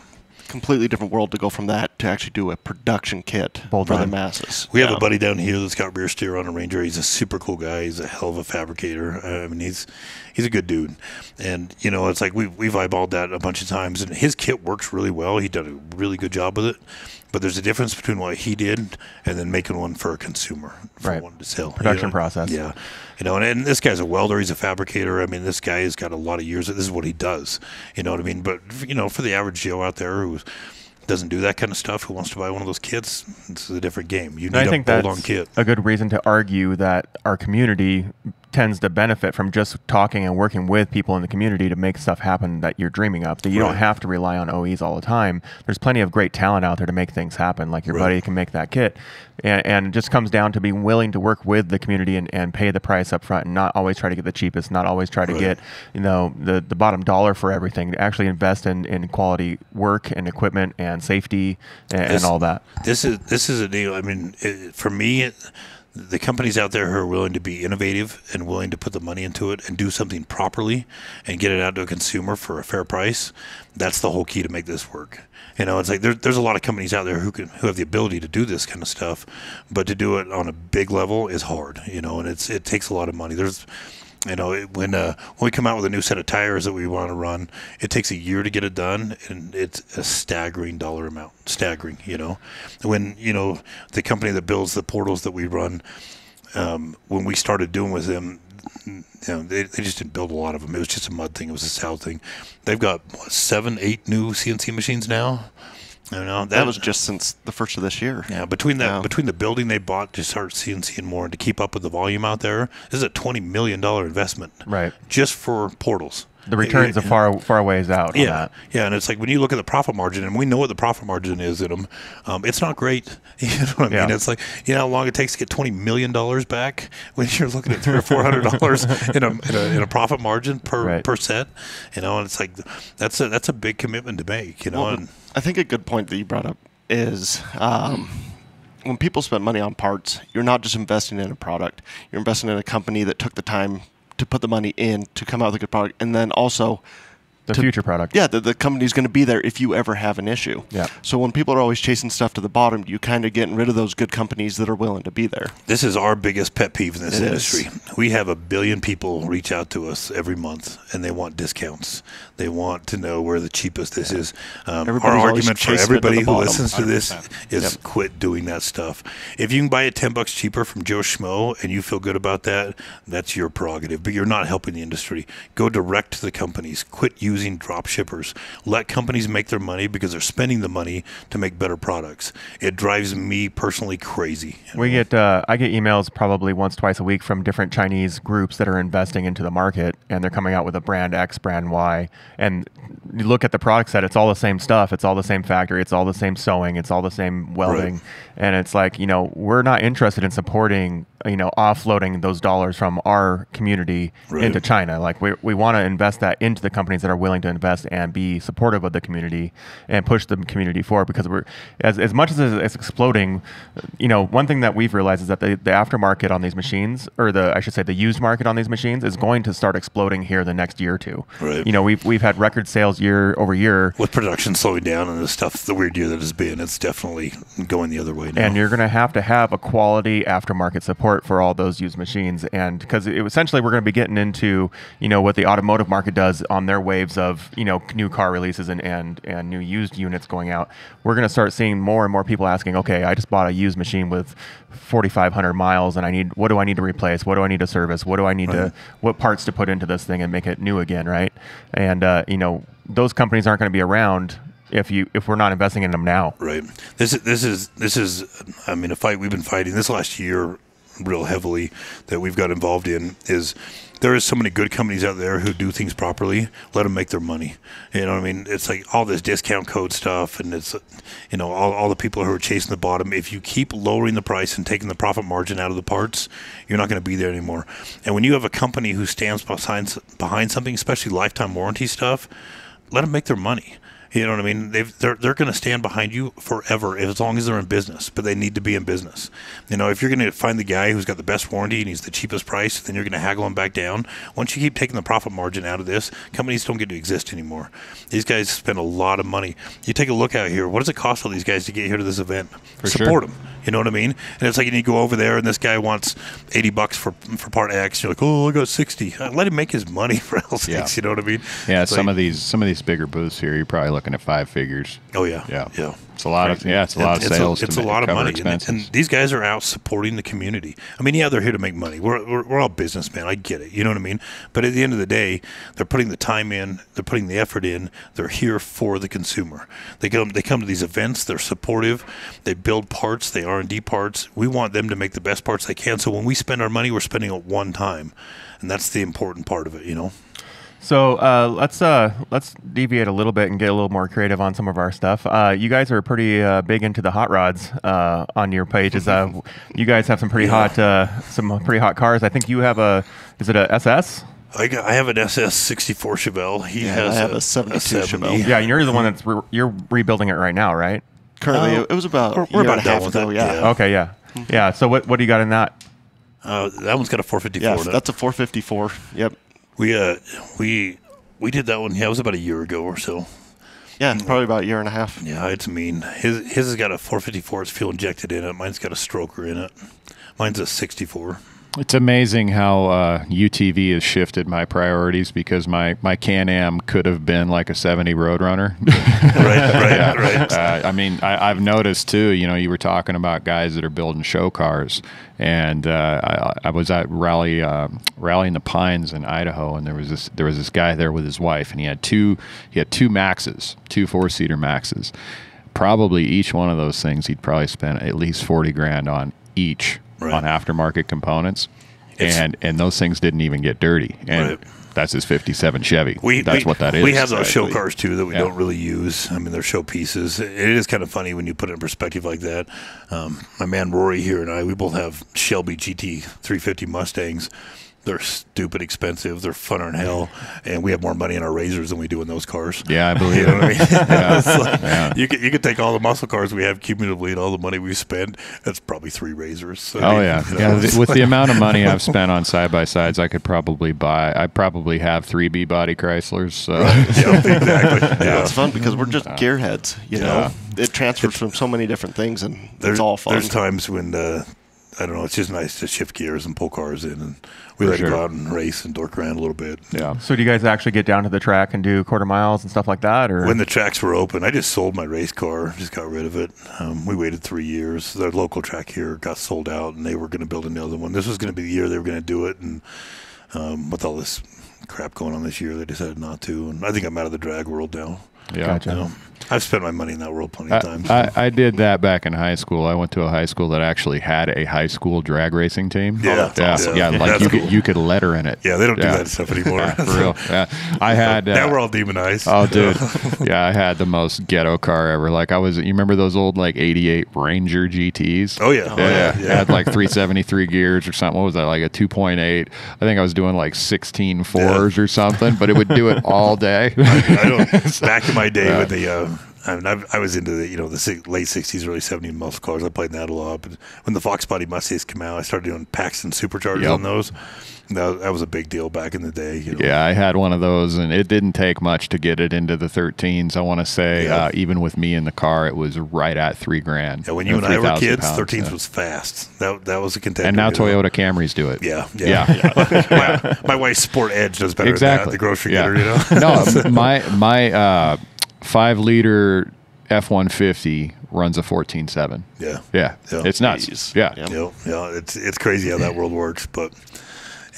Completely different world to go from that to actually do a production kit Bold for the masses. We have a buddy down here that's got rear steer on a Ranger. He's a super cool guy. He's a hell of a fabricator. Uh, I mean, he's he's a good dude. And you know, it's like we we've eyeballed that a bunch of times, and his kit works really well. He did a really good job with it. But there's a difference between what he did and then making one for a consumer, for Right. one to sell. Production You know? process. Yeah, you know, and, and this guy's a welder. He's a fabricator. I mean, this guy has got a lot of years. This is what he does. You know what I mean? But you know, for the average Joe out there who doesn't do that kind of stuff, who wants to buy one of those kits, it's a different game. You And I need think a that's bolt-on kit. a good reason to argue that our community tends to benefit from just talking and working with people in the community to make stuff happen that you're dreaming of. That you don't have to rely on OEs all the time. There's plenty of great talent out there to make things happen. Like your Right. buddy can make that kit, and, and it just comes down to being willing to work with the community and, and pay the price up front, and not always try to get the cheapest, not always try to Right. get you know the the bottom dollar for everything. To actually invest in in quality work and equipment and safety and, and all that. This is this is a deal. I mean, it, for me, it, the companies out there who are willing to be innovative and willing to put the money into it and do something properly and get it out to a consumer for a fair price, that's the whole key to make this work. You know, it's like there, there's a lot of companies out there who can who have the ability to do this kind of stuff, but to do it on a big level is hard. You know, and it's it takes a lot of money. There's you know, when uh, when we come out with a new set of tires that we want to run, it takes a year to get it done, and it's a staggering dollar amount. Staggering, you know. When you know the company that builds the portals that we run, um, when we started doing with them, you know, they, they just didn't build a lot of them. It was just a mud thing. It was a south thing. They've got what, seven, eight new CNC machines now. Oh, you know, That was just since the first of this year. yeah, between that between the building they bought to start CNCing more and to keep up with the volume out there, this is a twenty million dollar investment, Right. Just for portals. The returns are far far ways out. on Yeah, that. yeah, and it's like when you look at the profit margin, and we know what the profit margin is in them. Um, it's not great. [laughs] You know what I mean? Yeah. It's like you know how long it takes to get twenty million dollars back when you're looking at three or four hundred dollars [laughs] in a, in a in a profit margin per Right. per set. You know, and it's like that's a that's a big commitment to make. You know, Well, and I think a good point that you brought up is um, when people spend money on parts, you're not just investing in a product. You're investing in a company that took the time to put the money in to come out with a good product, and then also, The To- future product. yeah, the, the company's going to be there if you ever have an issue. Yeah. So when people are always chasing stuff to the bottom, you kind of getting rid of those good companies that are willing to be there. This is our biggest pet peeve in this It industry. is. We have a billion people reach out to us every month, and they want discounts. They want to know where the cheapest this is. Um, our Everybody's always argument for chasing it to everybody who bottom. listens to this 100%. is Yep. quit doing that stuff. If you can buy it ten bucks cheaper from Joe Schmo and you feel good about that, that's your prerogative. But you're not helping the industry. Go direct to the companies. Quit using drop shippers. Let companies make their money because they're spending the money to make better products. It drives me personally crazy. We get uh, I get emails probably once twice a week from different Chinese groups that are investing into the market, and they're coming out with a brand X, brand Y, and you look at the product set. It's all the same stuff. It's all the same factory. It's all the same sewing. It's all the same welding, and it's like you know we're not interested in supporting you know offloading those dollars from our community Right. into China. Like we we want to invest that into the companies that are willing to invest and be supportive of the community and push the community forward because we're as, as much as it's exploding. You know, one thing that we've realized is that the, the aftermarket on these machines, or the I should say the used market on these machines, is going to start exploding here the next year or two. Right. You know, we've we've had record sales year over year. With production slowing down and the stuff, the weird year that has been, it's definitely going the other way now. and you're going to have to have a quality aftermarket support for all those used machines. And because essentially we're going to be getting into you know what the automotive market does on their waves of you know new car releases and and, and new used units going out. We're going to start seeing more and more people asking okay i just bought a used machine with 4500 miles and i need what do i need to replace? What do i need to service? What do i need Right. to what parts to put into this thing and make it new again right? And uh, you know those companies aren't going to be around if you if we're not investing in them now. Right. This is this is this is I mean a fight we've been fighting this last year real heavily that we've got involved in is there is so many good companies out there who do things properly. Let them make their money. You know what I mean? It's like all this discount code stuff, and it's you know all, all the people who are chasing the bottom. If you keep lowering the price and taking the profit margin out of the parts, you're not going to be there anymore. And when you have a company who stands behind behind something, especially lifetime warranty stuff, let them make their money. You know what I mean? They've, they're they're going to stand behind you forever as long as they're in business. But they need to be in business. You know, if you're going to find the guy who's got the best warranty and he's the cheapest price, then you're going to haggle him back down. Once you keep taking the profit margin out of this, companies don't get to exist anymore. These guys spend a lot of money. You take a look out here. What does it cost all these guys to get here to this event? For Support sure. them. You know what I mean? And it's like you need to go over there and this guy wants eighty bucks for for part X. You're like, oh, I got sixty. Let him make his money [laughs] for hell's Yeah. You know what I mean? Yeah, It's some like- of these some of these bigger booths here, you're probably looking at five figures. Oh yeah, Yeah, yeah. It's a lot of yeah, it's a lot of It's sales. It's to a, lot of money, and, and these guys are out supporting the community. I mean, yeah, they're here to make money. We're, we're we're all businessmen. I get it. You know what I mean? But at the end of the day, they're putting the time in. They're putting the effort in. They're here for the consumer. They come they come to these events. They're supportive. They build parts. They R and D parts. We want them to make the best parts they can. So when we spend our money, we're spending it one time, and that's the important part of it. You know. So uh, let's uh, let's deviate a little bit and get a little more creative on some of our stuff. Uh, you guys are pretty uh, big into the hot rods uh, on your pages. Uh, you guys have some pretty hot uh, some pretty hot cars. I think you have a is it a SS? I got, I have an SS64 Chevelle. He Yeah, has I have a 72 Chevelle. Yeah, you're the one that's re- you're rebuilding it right now, right? Currently, Oh, it was about we're- we're about and a done half with ago. it, Yeah. yeah. Okay, yeah, yeah. So what what do you got in that? Uh, that one's got a 454. Yeah, that's a 454. Yep. We uh we we did that one. Yeah, it was about a year ago or so. Yeah, probably about a year and a half. Yeah, it's mean. His his has got a 454. It's fuel injected in it. Mine's got a stroker in it. Mine's a 64. It's amazing how uh, UTV has shifted my priorities because my, my Can Am could have been like a 70 Roadrunner. [laughs] Right, right, [laughs] right. uh, I mean, I, I've noticed too. You know, you were talking about guys that are building show cars, and uh, I, I was at rally uh, rally in the Pines in Idaho, and there was this there was this guy there with his wife, and he had two he had two Maxes, two four seater Maxes. Probably each one of those things, he'd probably spend at least forty grand on each Right. on aftermarket components, It's- and and those things didn't even get dirty, and. Right. That's his '57 Chevy. We, That's we- what that is. We have those show cars too that we Yeah. don't really use. I mean, they're show pieces. It is kind of funny when you put it in perspective like that. Um, my man Rory here and I, we both have Shelby GT 350 Mustangs. They're stupid expensive. They're funner than hell, and we have more money in our RZRs than we do in those cars. Yeah, I [laughs] believe You know what I mean? [laughs] Yeah. [laughs] Like, Yeah. You could you could take all the muscle cars we have cumulatively and all the money we spend. That's probably three RZRs. So, I Oh mean, yeah, you know, yeah. With like- the amount of money I've spent on side by sides, I could probably buy. I probably have three B body Chryslers. So yeah, exactly. Yeah. It's fun because we're just gearheads. You know, it transfers from so many different things, and it's all fun. There's times when uh, I don't know. It's just nice to shift gears and pull cars in, and we For let it sure. go out and race and dork around a little bit. yeah. So do you guys actually get down to the track and do quarter miles and stuff like that, or When the tracks were open, I just sold my race car. Just got rid of it. Um, we waited three years. Their local track here got sold out, and they were going to build another one. This was going to be the year they were going to do it, and um, with all this crap going on this year, they decided not to. And I think I'm out of the drag world now. Yeah. Gotcha. You know? I've spent my money in that world plenty of times. I, I, I did that back in high school. I went to a high school that actually had a high school drag racing team. Yeah, yeah, awesome. yeah. Like That's you cool. could you could letter in it. yeah, they don't Yeah. do that stuff anymore. Yeah, [laughs] for real. Yeah, I [laughs] had. now uh, we're all demonized. Oh, dude. [laughs] Yeah, I had the most ghetto car ever. Like I was. You remember those old like '88 Ranger GTS? Oh, yeah. Oh, yeah. yeah, It yeah. Had like 373 gears or something. What was that? Like a 2.8. I think I was doing like 16 fours or something, but it would do it all day. I don't. Back in my day Yeah. when the, uh, I mean, I've, I was into the, you know, the late '60s, early '70s muscle cars. I played that a lot. But when the Fox Body Mustangs came out, I started doing Paxton superchargers Yep. on those. That, that was a big deal back in the day. You know? Yeah, I had one of those, and it didn't take much to get it into the 13s. I want to say, Yeah. uh, even with me in the car, it was right at three grand. Yeah, when you Or and I were kids, pounds, 13s yeah. was fast. That that was a contender. And now you know? Toyota Camrys do it. Yeah, yeah. Yeah. [laughs] my, my wife's Sport Edge does better exactly. than that. The grocery Yeah. getter, you know. no, [laughs] my my uh, five liter F one fifty runs a fourteen seven. yeah. Yeah, Yeah. it's nuts. Jeez. Yeah. Yeah. Yeah, it's it's crazy how that world works, but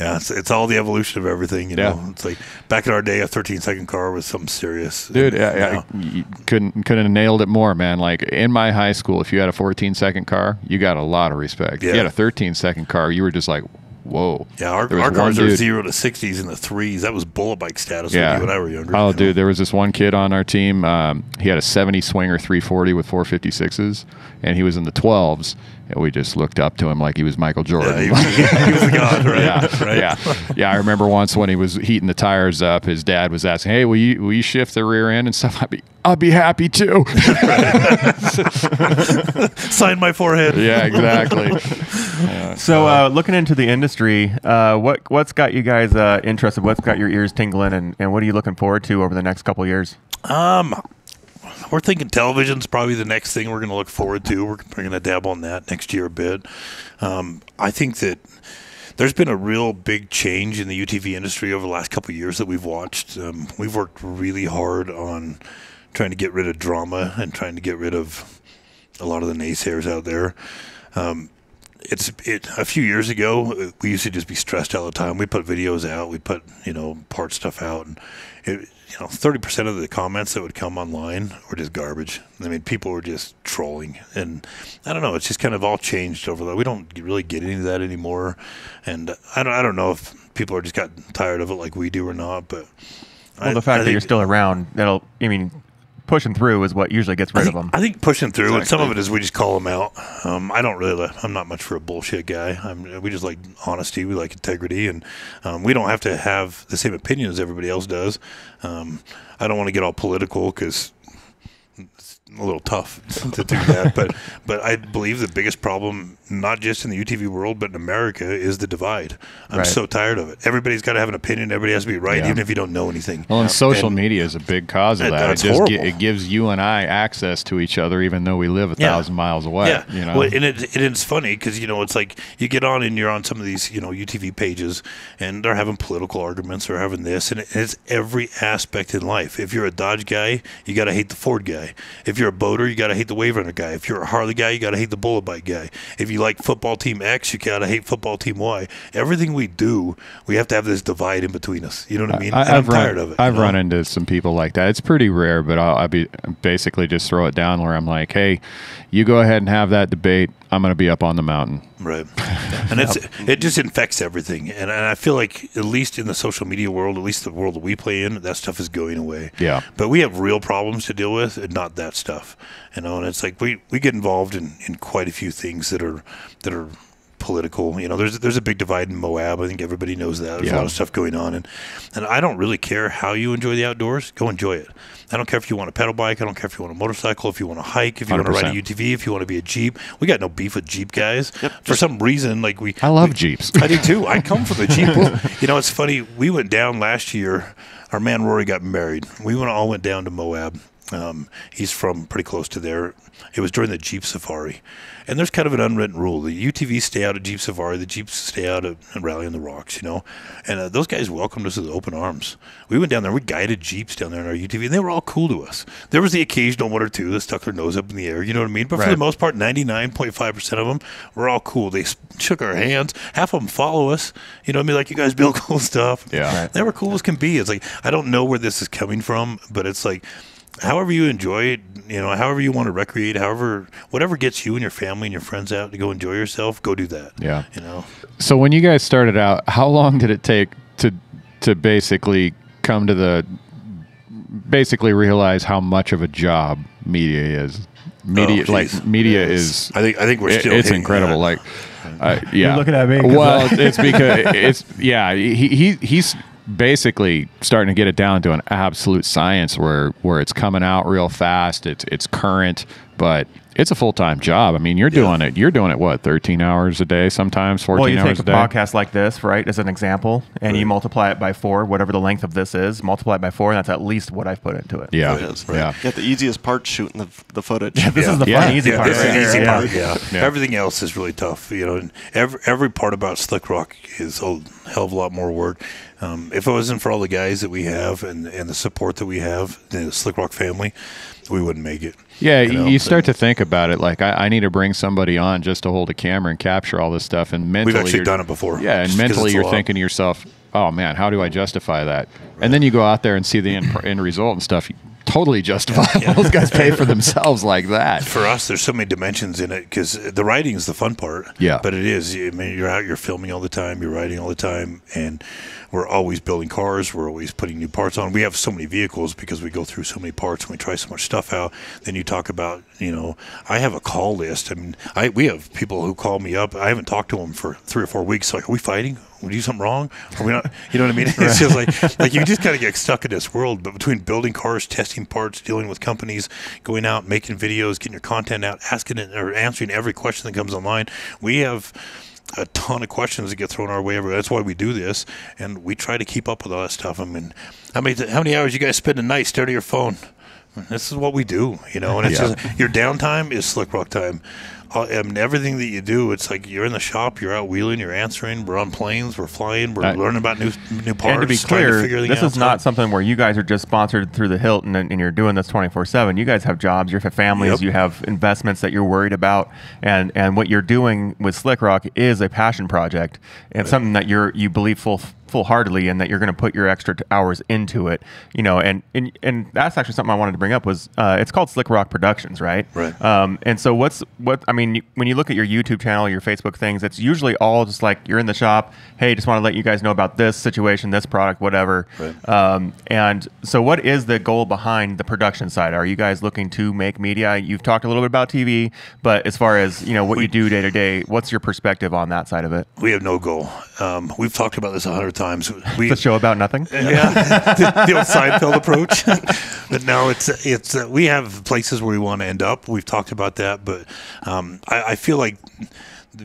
yeah, it's, it's all the evolution of everything. You Yeah. know, it's like back in our day, a 13 second car was something serious, Dude, And yeah, yeah, you couldn't couldn't have nailed it more, man. Like in my high school, if you had a 14 second car, you got a lot of respect. If Yeah. you had a 13 second car, you were just like, whoa. yeah, our, our cars one are zero to 60s in the threes. That was bullet bike status Yeah. when I were younger. Oh, you know? dude, there was this one kid on our team. Um, he had a 70 Swinger 340 with 456s, and he was in the 12s. And we just looked up to him like he was Michael Jordan. Yeah, he, was, he was a god, [laughs] right? yeah, right. yeah, yeah. I remember once when he was heating the tires up, his dad was asking, "Hey, will you will you shift the rear end and stuff?" I'd be, I'll be happy to. [laughs] Sign my forehead. yeah, exactly. [laughs] So, uh, looking into the industry, uh, what what's got you guys uh, interested? What's got your ears tingling, and, and what are you looking forward to over the next couple years? Um, we're thinking television's probably the next thing we're going to look forward to. We're, we're going to dabble on that next year a bit. Um, I think that there's been a real big change in the UTV industry over the last couple years that we've watched. Um, we've worked really hard on trying to get rid of drama and trying to get rid of a lot of the naysayers out there. Um, it's it a few years ago we used to just be stressed all the time we put videos out we put you know part stuff out and it, you know 30% of the comments that would come online were just garbage i mean people were just trolling and i don't know it's just kind of all changed over that we don't really get into that anymore and i don't i don't know if people are just got tired of it like we do or not but Well, I- the fact I that you're still around, that'll. I mean, pushing through is what usually gets rid think, of them. I think pushing through, and some of it is we just call them out. Um, I don't really. I'm not much for a bullshit guy. I'm, we just like honesty. We like integrity, and um, we don't have to have the same opinion as everybody else does. Um, I don't want to get all political because it's a little tough [laughs] to do that. but but I believe the biggest problem, not just in the UTV world, but in America, is the divide. I'm Right. so tired of it. Everybody's got to have an opinion. Everybody has to be right, Yeah. even if you don't know anything. Well, and social And- media is a big cause of That- that. It just horrible. it gives you and I access to each other, even though we live a Yeah. thousand miles away. Yeah, you know. well, and it, it it's funny because you know it's like you get on and you're on some of these you know UTV pages and they're having political arguments, they're having this, and it's every aspect in life. If you're a Dodge guy, you got to hate the Ford guy. If you're a boater, you got to hate the Wave Runner guy. If you're a Harley guy, you got to hate the Bullet Bike guy. If you like football team X, you got to hate football team Y. Everything we do, we have to have this divide in between us. You know what I mean? I, run, tired of it. I've you know? run into some people like that. It's pretty rare, but I'll, I'll be basically just throw it down where I'm like, hey, you go ahead and have that debate. I'm going to be up on the mountain. Right. And it's [laughs] it just infects everything. And, and I feel like at least in the social media world, at least the world that we play in, that stuff is going away. Yeah. But we have real problems to deal with and not that stuff. You know, and it's like we, we get involved in, in quite a few things that are that are political. You know, there's there's a big divide in Moab. I think everybody knows that. There's a lot of stuff going on and and I don't really care how you enjoy the outdoors. Go enjoy it. I don't care if you want a pedal bike, I don't care if you want a motorcycle, if you want to hike, if you want to ride a UTV, if you want to be a Jeep. We got no beef with Jeep guys. For some reason, like we I love we- Jeeps. I do too. I come from the Jeep. [laughs] world. you know, it's funny. We went down last year. Our man Rory got married. We went all went down to Moab. Um, he's from pretty close to there. It was during the Jeep Safari, and there's kind of an unwritten rule: the UTVs stay out of Jeep Safari, the Jeeps stay out of Rally on the Rocks. You know, and uh, those guys welcomed us with open arms. We went down there. We guided Jeeps down there in our UTV, and they were all cool to us. There was the occasional one or two that stuck their nose up in the air. You know what I mean? But for the most part, 99.5% of them were all cool. They shook our hands. Half of them follow us. You know what I mean? Like, you guys build [laughs] cool stuff. Yeah. Right. They were cool as can be. It's like, I don't know where this is coming from, but it's like, however you enjoy it, you know, however you want to recreate, however, whatever gets you and your family and your friends out to go enjoy yourself, go do that. Yeah. You know, So when you guys started out, how long did it take to to basically come to the basically realize how much of a job media is? Media Oh, like geez. media is I think I think we're it- still. it's incredible. that. Like uh, yeah. [laughs] looking at me. Well, I- it's because it's yeah. He, he he's basically starting to get it down to an absolute science where where it's coming out real fast. It's it's current, but it's a full time job. I mean, you're doing it. You're doing it what 13 hours a day, sometimes 14 Well, you hours take a a day. podcast like this, right, as an example, and you multiply it by four, whatever the length of this is, multiply it by four, and that's at least what I've put into it. Yeah, It is. yeah. You got the easiest part shooting the, the footage. This is the Yeah. fun, easy yeah, part. this is right the easy yeah. part. Yeah. Yeah. everything else is really tough. You know, and every every part about Slikrok is a hell of a lot more work. Um, if it wasn't for all the guys that we have and and the support that we have, the Slikrok family, we wouldn't make it. Yeah, You you, start so- to think about it like I, I need to bring somebody on just to hold a camera and capture all this stuff. And mentally, actually you're- done it before, Yeah, and mentally, you're thinking to yourself, "Oh man, how do I justify that?" And then you go out there and see the end, end result and stuff. Totally justifiable. Those guys pay for [laughs] themselves like that. For us, there's so many dimensions in it because the writing is the fun part. Yeah. But it is. I mean, you're out, you're filming all the time, you're writing all the time, and we're always building cars. We're always putting new parts on. We have so many vehicles because we go through so many parts and we try so much stuff out. Then you talk about, you know, I have a call list. I mean, I we have people who call me up. I haven't talked to them for three or four weeks. Like, are we fighting? we do something wrong? Are we not? You know what I mean? [laughs] It's just like like you just kind of get stuck in this world. But between building cars, testing parts, dealing with companies, going out, making videos, getting your content out, asking it or answering every question that comes online, we have a ton of questions that get thrown our way everywhere. That's why we do this, and we try to keep up with all that stuff. I mean, how many how many hours you guys spend a night staring at your phone? This is what we do, you know. And it's Yeah. just your downtime is Slikrok time. Uh, I mean, everything that you do, it's like you're in the shop, you're out wheeling, you're answering. We're on planes, we're flying, we're I- learning about new new parts. And to be clear, figure this is out. not something where you guys are just sponsored through the Hilton and, and you're doing this 24 7. You guys have jobs, you have families, Yep. you have investments that you're worried about. And, and what you're doing with Slikrok is a passion project and something that you're, you believe full, full heartedly and that you're going to put your extra hours into it. You know, and, and, and that's actually something I wanted to bring up was uh, it's called Slikrok Productions, right? Right. Um, and so what's what I mean when you look at your YouTube channel, your Facebook things, it's usually all just like you're in the shop. Hey, just want to let you guys know about this situation, this product, whatever. Right. Um, and so, what is the goal behind the production side? Are you guys looking to make media? You've talked a little bit about TV, but as far as you know what We- you do day to day, what's your perspective on that side of it? We have no goal. Um, we've talked about this a hundred times. We The show about nothing. [laughs] yeah, the, the old Seinfeld approach. [laughs] but no, it's it's uh, we have places where we want to end up. We've talked about that, but um, I, I feel like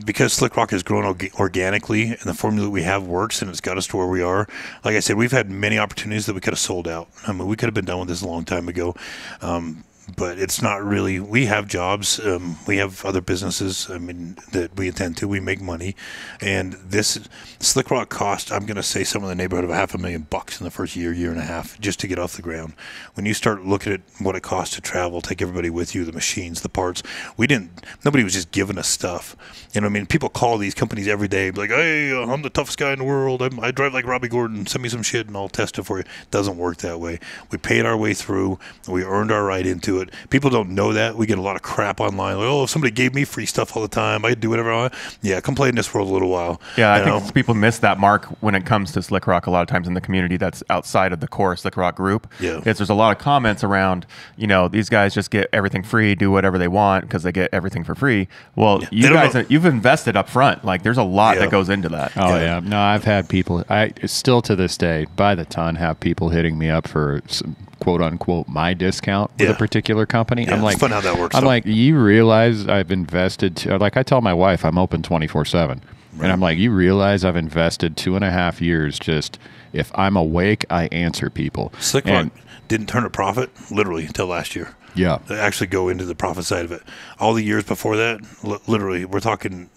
because Slikrok has grown orga- organically and the formula we have works and it's got us to where we are. Like I said, we've had many opportunities that we could have sold out. I mean, we could have been done with this a long time ago. Um, but it's not really. We have jobs. Um, we have other businesses. I mean, that we attend to. We make money, and this Slikrok cost. I'm going to say somewhere in the neighborhood of a half a million bucks in the first year, year and a half, just to get off the ground. When you start looking at what it costs to travel, take everybody with you, the machines, the parts. We didn't. Nobody was just giving us stuff. You know, I mean, people call these companies every day, like, "Hey, I'm the toughest guy in the world. I'm, I drive like Robby Gordon. Send me some shit, and I'll test it for you." Doesn't work that way. We paid our way through. We earned our right into it. People don't know that. We get a lot of crap online. Like, oh, if somebody gave me free stuff all the time, I could do whatever I want. Yeah, come play in this world a little while. Yeah, I You think know? people miss that mark when it comes to Slikrok a lot of times in the community that's outside of the core Slikrok group. Yeah. Is there's a lot of comments around, you know, these guys just get everything free, do whatever they want because they get everything for free. Well, They you guys, know- you've invested up front. Like there's a lot Yeah. that goes into that. Oh Yeah. yeah. no, I've had people. I still to this day, by the ton, have people hitting me up for some, quote unquote my discount with Yeah. a particular company. Yeah, I'm it's like, fun how that works, I'm though. like, you realize I've invested. To, uh, like I tell my wife, I'm open 24 seven, and I'm like, you realize I've invested two and a half years just. If I'm awake, I answer people. Slick And- didn't turn a profit literally until last year. Yeah. To actually go into the profit side of it. All the years before that, li- literally, we're talking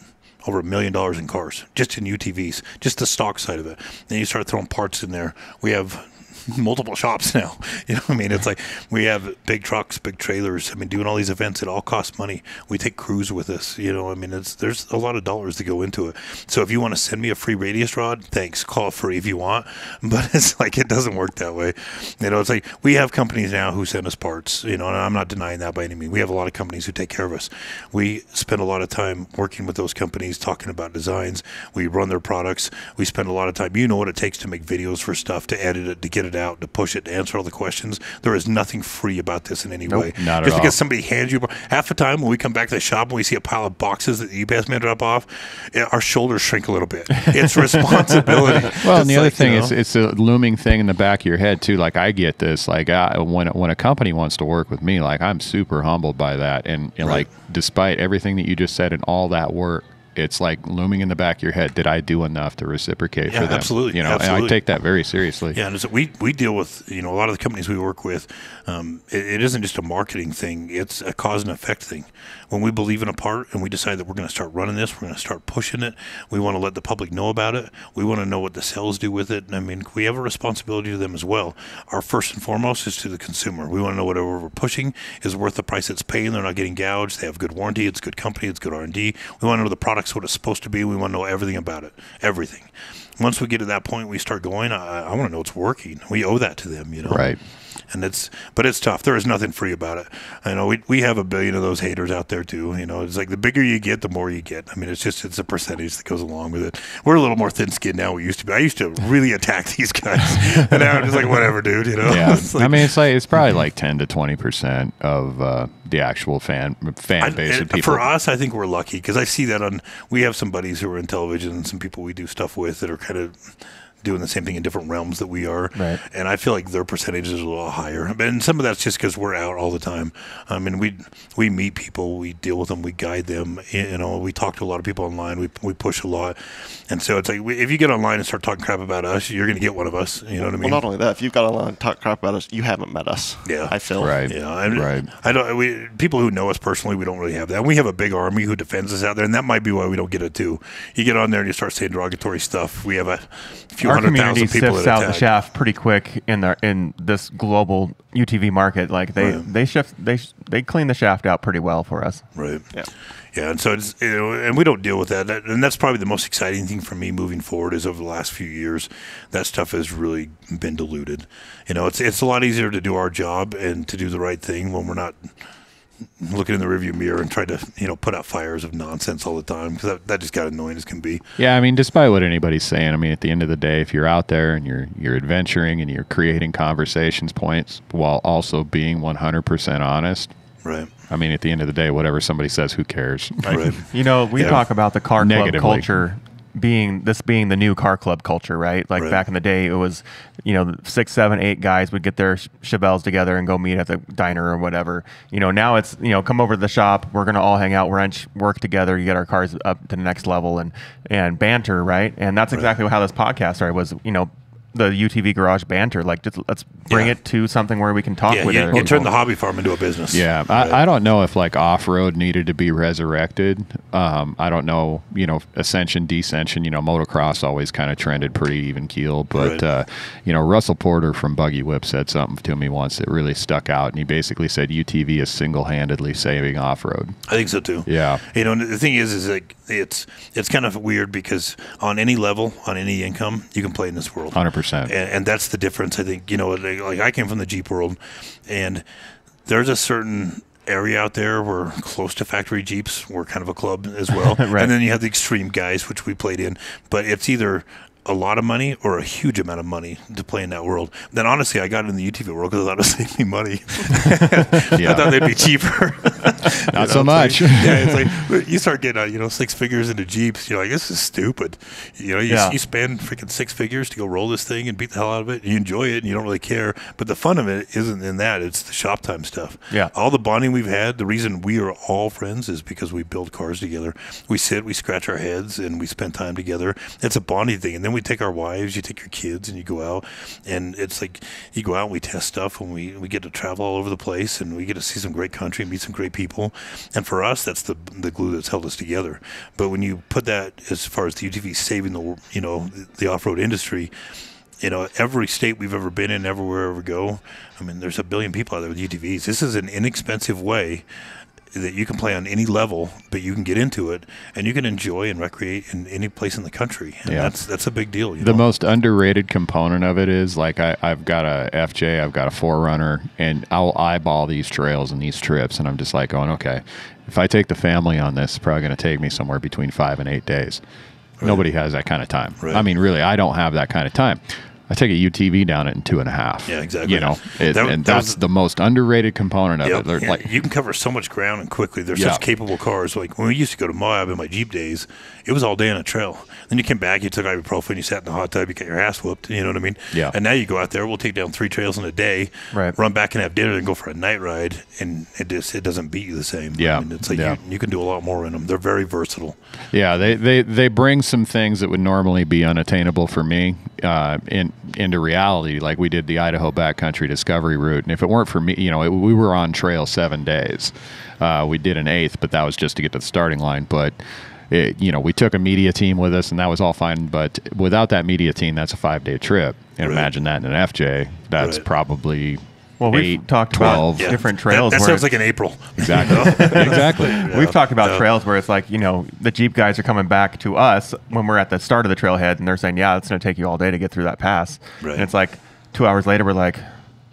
over a million dollars in cars, just in UTVs, just the stock side of it. Then you start throwing parts in there. We have [laughs] multiple shops now. [laughs] You know, what I mean, it's like we have big trucks, big trailers. I mean, doing all these events, it all costs money. We take crews with us. You know, I mean, it's there's a lot of dollars to go into it. So if you want to send me a free radius rod, thanks. Call free if you want, [laughs] but it's like it doesn't work that way. You know, it's like we have companies now who send us parts. You know, and I'm not denying that by any means. We have a lot of companies who take care of us. We spend a lot of time working with those companies, talking about designs. We run their products. We spend a lot of time. You know what it takes to make videos for stuff, to edit it, to get it out, to push it, to answer all the questions. There is nothing free about this in any Nope, way. not at Just because all. somebody hands you half the time when we come back to the shop and we see a pile of boxes that the UPS man drop off, eh, our shoulders shrink a little bit. It's [laughs] responsibility. Well, and the other thing you is, it's a looming thing in the back of your head too. Like I get this. Like I, when when a company wants to work with me, like I'm super humbled by that. And, and Right. like, despite everything that you just said and all that work, it's like looming in the back of your head. Did I do enough to reciprocate Yeah, for them? absolutely, You know, and. I take that very seriously. Yeah, and so we we deal with you know a lot of the companies we work with. Um, it, it isn't just a marketing thing; it's a cause and effect thing. When we believe in a part and we decide that we're going to start running this, we're going to start pushing it. We want to let the public know about it. We want to know what the sales do with it. And I mean, we have a responsibility to them as well. Our first and foremost is to the consumer. We want to know whatever we're pushing is worth the price it's paying. They're not getting gouged. They have good warranty. It's good company. It's good R and D. We want to know the what it's supposed to be. We want to know everything about it. Everything once we get to that point, we start going. I, I want to know it's working. We owe that to them, you know. Right. And it's, but it's tough. There is nothing free about it. I know we, we have a billion of those haters out there too. You know, it's like the bigger you get, the more you get. I mean, it's just it's a percentage that goes along with it. We're a little more thin-skinned now. We used to be. I used to really attack [laughs] these guys, and now I'm just like whatever, dude. You know. Yeah. [laughs] Like- I mean, it's like it's probably like ten to twenty percent of uh, the actual fan fan I- base of people. For us, I think we're lucky because I see that on. We have some buddies who are in television and some people we do stuff with that are kind of doing the same thing in different realms that we are. Right. And I feel like their percentages are a little higher. And some of that's just because we're out all the time. I mean, we we meet people, we deal with them, we guide them. You know, we talk to a lot of people online. We we push a lot, and so it's like we, if you get online and start talking crap about us, you're going to get one of us. You know what I mean? Well, not only that, if you've got a lot of talk crap about us, you haven't met us. Yeah. I feel. Right. Yeah, I, Right. I don't. We people who know us personally, we don't really have that. We have a big army who defends us out there, and that might be why we don't get it too. You get on there and you start saying derogatory stuff. We have a few Our community sifts out the shaft pretty quick in the in this global UTV market. Like they Right. they shift they they clean the shaft out pretty well for us. Right. Yeah. Yeah, and so it's you know, and we don't deal with that. That- and that's probably the most exciting thing for me moving forward is over the last few years, that stuff has really been diluted. You know, it's it's a lot easier to do our job and to do the right thing when we're not looking in the rearview mirror and trying to you know put out fires of nonsense all the time because that, that just got annoying as can be. Yeah, I mean, despite what anybody's saying, I mean, at the end of the day, if you're out there and you're you're adventuring and you're creating conversations points while also being 100% honest, Right. I mean, at the end of the day, whatever somebody says, who cares? Right. You know, we Yeah. talk about the car club culture being this being the new car club culture, right? Like Right. back in the day, it was, you know, six, seven, eight guys would get their Chevelles together and go meet at the diner or whatever. You know, now it's, you know, come over to the shop. We're gonna all hang out, wrench, work together. You get our cars up to the next level and and banter, right? And that's exactly how this podcast started. Was you know. The UTV garage banter, like just let's bring Yeah. it to something where we can talk Yeah, with you, other you turn the hobby farm into a business. Yeah, Right. I, I don't know if like off road needed to be resurrected. Um, I don't know, you know, ascension, descension. You know, motocross always kind of trended pretty even keel, but Right. uh, you know, Russell Porter from Buggy Whip said something to me once that really stuck out, and he basically said UTV is single handedly saving off road. I think so too. Yeah. You know, and the thing is, is like it's it's kind of weird because on any level, on any income, you can play in this world. Hundred percent. and, and that's the difference. I think you know, like, like I came from the Jeep world, and there's a certain area out there where close to factory Jeeps were kind of a club as well, [laughs] Right. and then you have the extreme guys, which we played in. But it's either a lot of money or a huge amount of money to play in that world. Then honestly, I got in the UTV world because I thought it would save me money. [laughs] I thought they'd be cheaper. [laughs] Not You so know, it's much. like- yeah, it's [laughs] like you start getting uh, you know six figures into Jeeps. You're like, this is stupid. You know, you, Yeah. you spend freaking six figures to go roll this thing and beat the hell out of it. And you enjoy it and you don't really care. But the fun of it isn't in that. It's the shop time stuff. Yeah. All the bonding we've had. The reason we are all friends is because we build cars together. We sit, we scratch our heads, and we spend time together. It's a bonding thing. And then we take our wives, you take your kids, and you go out. And it's like you go out and we test stuff, and we we get to travel all over the place, and we get to see some great country, and meet some great people. And for us, that's the the glue that's held us together. But when you put that as far as the UTV saving the you know the, off road industry, you know, every state we've ever been in, everywhere we go. I mean, there's a billion people out there with UTVs. This is an inexpensive way that you can play on any level, but you can get into it and you can enjoy and recreate in any place in the country. And Yeah. that's that's a big deal. You The know? most underrated component of it is like I, I've got a FJ, I've got a 4Runner, and I'll eyeball these trails and these trips, and I'm just like going, okay, if I take the family on this, it's probably going to take me somewhere between five and eight days. Nobody has that kind of time. Right. I mean, really, I don't have that kind of time. I take a UTV down it in two and a half. Yeah, exactly. You know, it, That- and that that's was- the most underrated component of Yeah, it. They're yeah, like, you can cover so much ground and quickly. They're Yeah. such capable cars. Like when we used to go to Moab in my Jeep days, it was all day on a trail. Then you came back, you took ibuprofen, you sat in the hot tub, you got your ass whooped. You know what I mean? Yeah. And now you go out there, we'll take down three trails in a day, Right. run back and have dinner, and go for a night ride, and it just it doesn't beat you the same. Yeah, I mean, it's like yeah. you, you can do a lot more in them. They're very versatile. Yeah, they, they, they bring some things that would normally be unattainable for me uh, in into reality. Like we did the Idaho backcountry discovery route, and if it weren't for me, you know, it, we were on trail seven days. Uh, we did an eighth, but that was just to get to the starting line. But it, you know, we took a media team with us, and that was all fine. But without that media team, that's a five day trip. And Right. imagine that in an FJ, that's Right. probably Well, we've eight, talked 12. about different trails. That, that where sounds like an April. [laughs] Exactly. exactly. [laughs] We've talked about Yeah. trails where it's like, you know, the Jeep guys are coming back to us when we're at the start of the trailhead and they're saying, yeah, it's going to take you all day to get through that pass. Right. And it's like two hours later, we're like,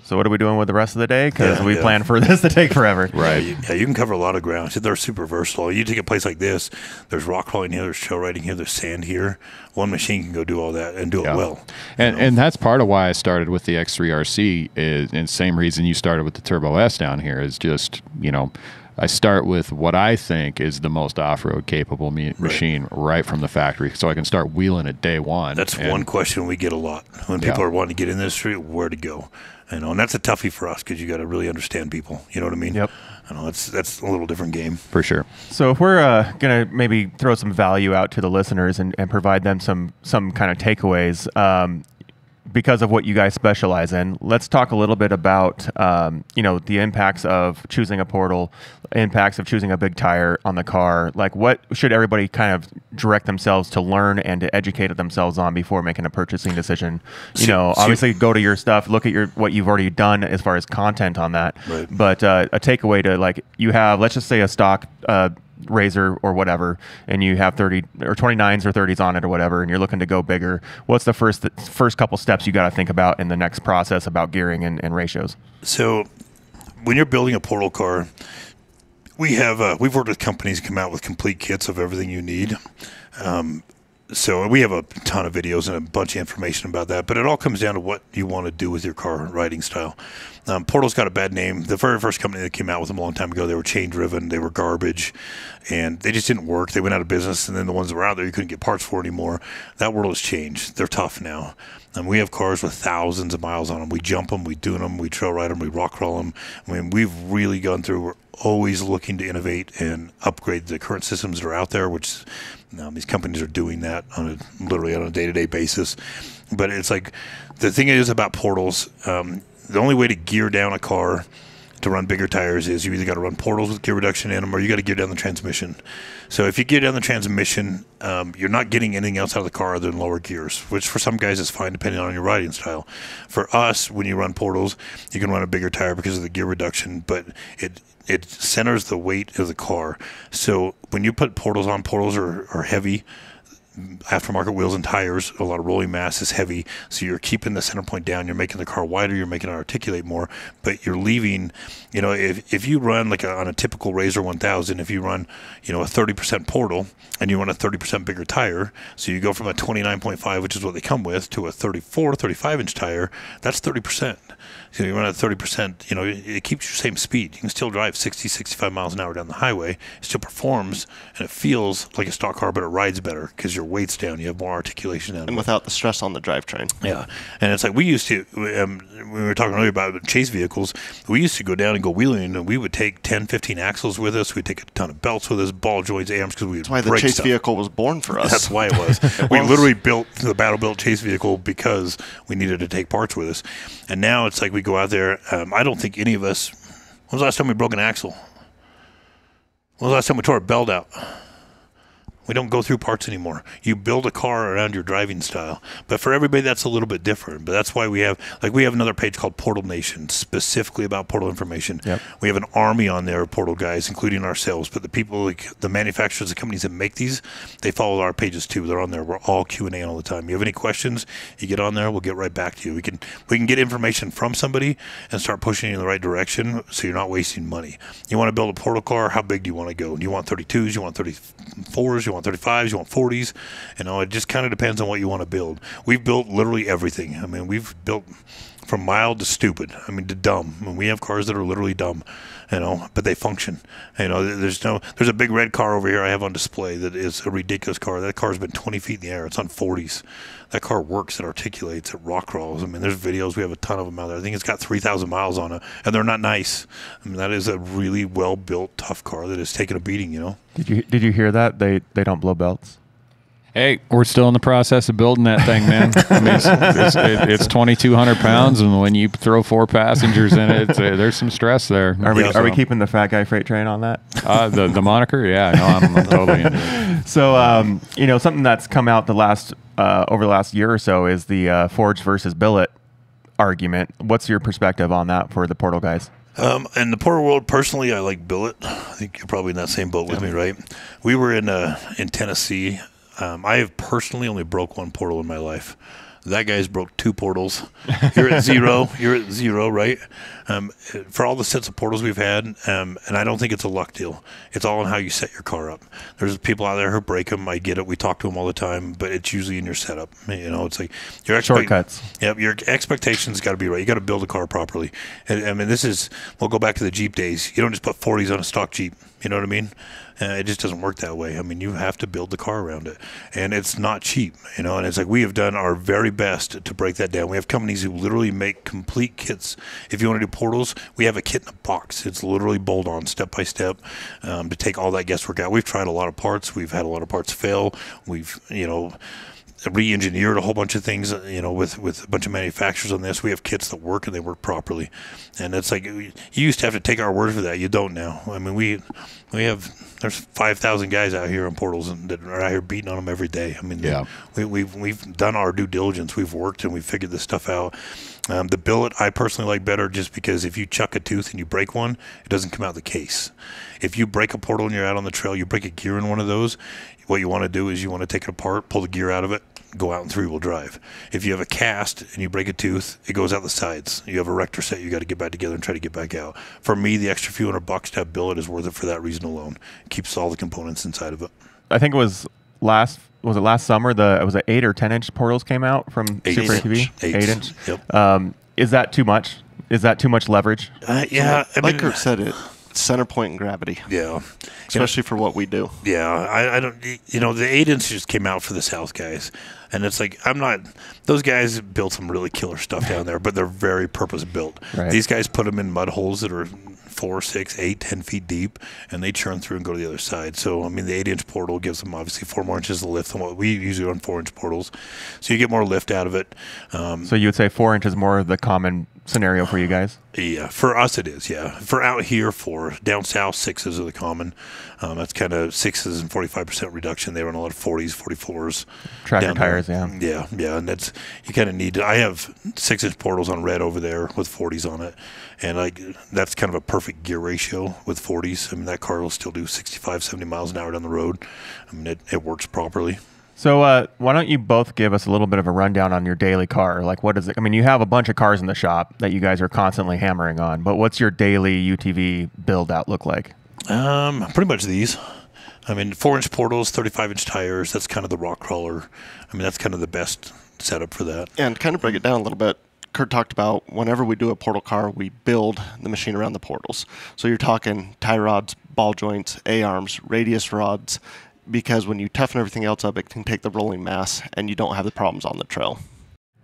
so what are we doing with the rest of the day? Because Yeah, we yeah. plan for [laughs] this to take forever. Right. Yeah you, yeah, you can cover a lot of ground. They're super versatile. You take a place like this, there's rock crawling here, there's trail riding here, there's sand here. One machine can go do all that and do Yeah. it well. And and that's part of why I started with the X3RC is and same reason you started with the Turbo S down here is just, you know, I start with what I think is the most off-road capable me- machine right from the factory so I can start wheeling it day one. That's And- one question we get a lot when people Yeah. are wanting to get in the street: Where to go? You know, and that's a toughie for us because you got to really understand people. You know what I mean? Yep. I know that's that's a little different game. for sure. So if we're uh, gonna maybe throw some value out to the listeners and, and provide them some some kind of takeaways um, because of what you guys specialize in, let's talk a little bit about um, you know the impacts of choosing a portal, impacts of choosing a big tire on the car. Like what should everybody kind of direct themselves to learn and to educate themselves on before making a purchasing decision? You know, obviously go to your stuff, look at your what you've already done as far as content on that. Right. But uh, a takeaway to like you have, let's just say a stock uh, RZR or whatever, and you have 30 or 29s or 30s on it or whatever, and you're looking to go bigger. What's the first first couple steps you got to think about in the next process about gearing and, and ratios? So when you're building a portal car, we have uh, we've worked with companies come out with complete kits of everything you need. Um, so we have a ton of videos and a bunch of information about that, but it all comes down to what you want to do with your car riding style. Um, Portal's got a bad name. The very first company that came out with them a long time ago, they were chain driven, they were garbage, and they just didn't work. They went out of business, and then the ones that were out there you couldn't get parts for anymore. That world has changed. They're tough now. And we have cars with thousands of miles on them. We jump them, we dune them, we trail ride them, we rock crawl them. I mean, we've really gone through. We're always looking to innovate and upgrade the current systems that are out there, which um, these companies are doing that on a literally on a day-to-day basis. But it's like the thing is about portals. Um, the only way to gear down a car to run bigger tires is you either got to run portals with gear reduction in them or you got to gear down the transmission. So if you gear down the transmission, um, you're not getting anything else out of the car other than lower gears, which for some guys is fine depending on your riding style. For us, when you run portals, you can run a bigger tire because of the gear reduction, but it it centers the weight of the car. So when you put portals on, portals are, are heavy aftermarket wheels and tires, a lot of rolling mass is heavy. So you're keeping the center point down. You're making the car wider. You're making it articulate more. But you're leaving, you know, if, if you run like a, on a typical RZR 1000, if you run, you know, a 30% portal and you run a 30% bigger tire, so you go from a 29.5, which is what they come with, to a 34, 35 inch tire, that's 30%. So you run at 30%, you know, it, it keeps your same speed. You can still drive 60, 65 miles an hour down the highway. It still performs and it feels like a stock car, but it rides better because your weight's down. You have more articulation down. and without the stress on the drivetrain. Yeah, and it's like we used to. Um, we were talking earlier about chase vehicles. We used to go down and go wheeling, and we would take 10, 15 axles with us. We'd take a ton of belts with us, ball joints, amps, because we That's why the chase stuff. vehicle was born for us. That's why it was. [laughs] we literally built the battle built chase vehicle because we needed to take parts with us. And now it's like we go out there. Um, I don't think any of us. When was the last time we broke an axle? When was the last time we tore a belt out? We don't go through parts anymore. You build a car around your driving style. But for everybody, that's a little bit different. But that's why we have, like, we have another page called Portal Nation, specifically about portal information. Yep. We have an army on there of portal guys, including ourselves. But the people, like the manufacturers, the companies that make these, they follow our pages too. They're on there. We're all Q and A all the time. You have any questions? You get on there. We'll get right back to you. We can we can get information from somebody and start pushing you in the right direction, so you're not wasting money. You want to build a portal car? How big do you want to go? Do you want 32s? You want 34s? You want 35s? You want 40s? You know, it just kind of depends on what you want to build. We've built literally everything. I mean, we've built from mild to stupid. I mean, to dumb. I mean, we have cars that are literally dumb, you know, but they function. You know, there's no, there's a big red car over here I have on display that is a ridiculous car. That car's been 20 feet in the air. It's on 40s. That car works. It articulates. It rock crawls. I mean, there's videos. We have a ton of them out there. I think it's got 3,000 miles on it, and they're not nice. I mean, that is a really well built, tough car that has taken a beating. You know. Did you did you hear that? They they don't blow belts. Hey, we're still in the process of building that thing, man. [laughs] I mean, it's, it's, it, it's 2,200 pounds, and when you throw four passengers in it, it's, uh, there's some stress there. Are we Yeah, are we keeping the fat guy freight train on that? Uh, the the moniker, yeah, no, I'm, I'm totally into it. [laughs] So, um, you know, something that's come out the last uh, over the last year or so is the uh, forged versus billet argument. What's your perspective on that for the portal guys? Um, in the portal world, personally, I like billet. I think you're probably in that same boat with me, right? We were in uh, in Tennessee. Um, I have personally only broke one portal in my life. That guy's broke two portals. You're at zero. [laughs] You're at zero, right? Um, for all the sets of portals we've had, um, and I don't think it's a luck deal. It's all in how you set your car up. There's people out there who break them. I get it. We talk to them all the time, but it's usually in your setup. You know, it's like your expect- Shortcuts. Yep, your expectations got to be right. You got to build a car properly. And, I mean, this is we'll go back to the Jeep days. You don't just put 40s on a stock Jeep. You know what I mean? Uh, [laughs] it just doesn't work that way. I mean, you have to build the car around it, and it's not cheap. You know, and it's like we have done our very best to break that down. We have companies who literally make complete kits. If you want to do portals, we have a kit in a box. It's literally bolt on step by step um, to take all that guesswork out. We've tried a lot of parts. We've had a lot of parts fail. We've you know re-engineered a whole bunch of things, you know, with with a bunch of manufacturers on this. We have kits that work and they work properly, and it's like you used to have to take our word for that. You don't now. I mean, we we have there's five thousand guys out here on portals and that are out here beating on them every day. I mean, Yeah. we, we've we've done our due diligence. We've worked and we've figured this stuff out. Um, the billet I personally like better just because if you chuck a tooth and you break one, it doesn't come out of the case. If you break a portal and you're out on the trail, you break a gear in one of those. What you want to do is you want to take it apart, pull the gear out of it, go out in three wheel drive. If you have a cast and you break a tooth, it goes out the sides. You have a Erector set, you got to get back together and try to get back out. For me, the extra few hundred bucks to have billet is worth it for that reason alone. It keeps all the components inside of it. I think it was last was it last summer the it was it eight or ten inch portals came out from Eight Super inch. ATV. Eight. Eight inch. Yep. Um, is that too much? Is that too much leverage? Uh, yeah, I like mean, Curt said, it center point and gravity, yeah. especially for what we do. Yeah, I, I don't. You know, the eight inch just came out for the South guys, and it's like I'm not. Those guys built some really killer stuff down there, but they're very purpose built. Right. These guys put them in mud holes that are four, six, eight, ten feet deep, and they churn through and go to the other side. So I mean, the eight inch portal gives them obviously four more inches of lift than what we usually run four inch portals, so you get more lift out of it. Um, So you would say four inches more of the common scenario for you guys? yeah, for us it is. Yeah, for out here, four down south, sixes are the common. Um, that's kind of sixes and forty five percent reduction. They run a lot of forties, forty fours. Tractor tires, yeah. Yeah, yeah, and that's you kind of need. To, I have six inch portals on red over there with forties on it, and like that's kind of a perfect gear ratio with forties. I mean that car will still do 65, 70 miles an hour down the road. I mean it, it works properly. So uh, why don't you both give us a little bit of a rundown on your daily car? Like, what is it? I mean, you have a bunch of cars in the shop that you guys are constantly hammering on, but what's your daily UTV build out look like? Um, pretty much these. I mean, four inch portals, 35 inch tires. That's kind of the rock crawler. I mean, that's kind of the best setup for that. And kind of break it down a little bit, Curt talked about whenever we do a portal car, we build the machine around the portals. So you're talking tie rods, ball joints, A arms, radius rods, because when you toughen everything else up, it can take the rolling mass and you don't have the problems on the trail.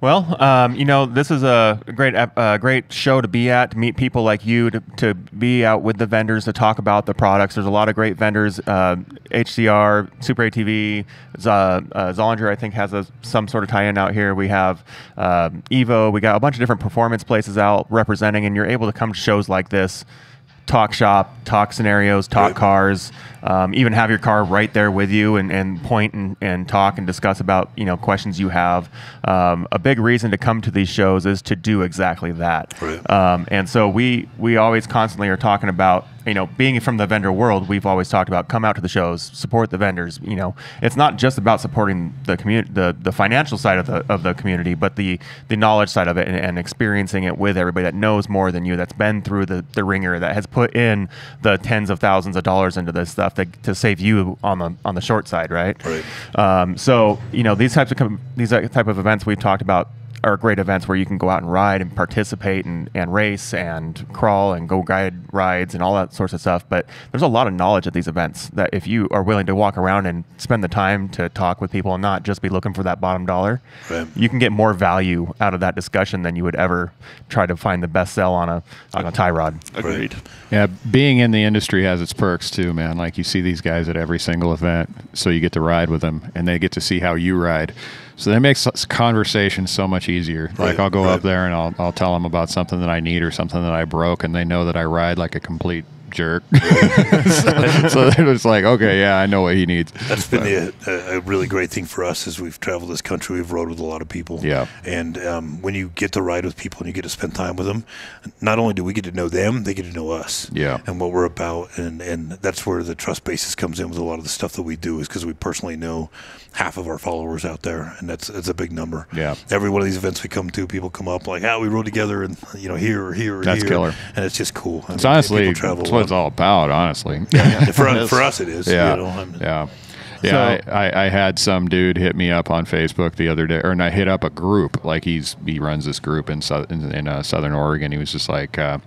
Well, um, you know, this is a great, ep- uh, great show to be at, to meet people like you, to, to be out with the vendors, to talk about the products. There's a lot of great vendors. Uh, HCR, Super ATV, Z- uh, Zollinger, I think, has a, some sort of tie-in out here. We have um Evo. We got a bunch of different performance places out representing, and you're able to come to shows like this talk shop, talk scenarios, talk cars, um, even have your car right there with you and, and point and, and talk and discuss about you know questions you have. Um, a big reason to come to these shows is to do exactly that. Right. Um, and so we we always constantly are talking about you know being from the vendor world. We've always talked about come out to the shows, support the vendors. You know, it's not just about supporting the community, the the financial side of the of the community, but the the knowledge side of it and, and experiencing it with everybody that knows more than you, that's been through the the ringer, that has put in the tens of thousands of dollars into this stuff to, to save you on the on the short side, right? Right. Um, so you know these types of com- these type of events we've talked about are great events where you can go out and ride and participate and, and race and crawl and go guide rides and all that sorts of stuff. But there's a lot of knowledge at these events that if you are willing to walk around and spend the time to talk with people and not just be looking for that bottom dollar, Right. you can get more value out of that discussion than you would ever try to find the best sell on a on a tie rod. Agreed. Yeah, being in the industry has its perks too, man. Like you see these guys at every single event, so you get to ride with them, and they get to see how you ride. So that makes conversation so much easier. Like I'll go right. up there and I'll I'll tell them about something that I need or something that I broke, and they know that I ride like a complete jerk. so, [laughs] so they're just like, okay, yeah, I know what he needs. That's been the, a, a really great thing for us as we've traveled this country. We've rode with a lot of people. Yeah. And um, when you get to ride with people and you get to spend time with them, not only do we get to know them, they get to know us. Yeah. And what we're about, and and that's where the trust basis comes in with a lot of the stuff that we do, is because we personally know half of our followers out there, and that's that's a big number. Yeah. Every one of these events we come to, people come up like, "Ah, we rode together, and you know, here or here or That's here," killer. and it's just cool. I It's mean, honestly travel that's what it's all about. Honestly. [laughs] for, for us, it is. Yeah, You know, I'm- yeah, yeah. So- I, I, I had some dude hit me up on Facebook the other day, or and I hit up a group. Like he's he runs this group in Sou- in, in uh, Southern Oregon. He was just like, uh,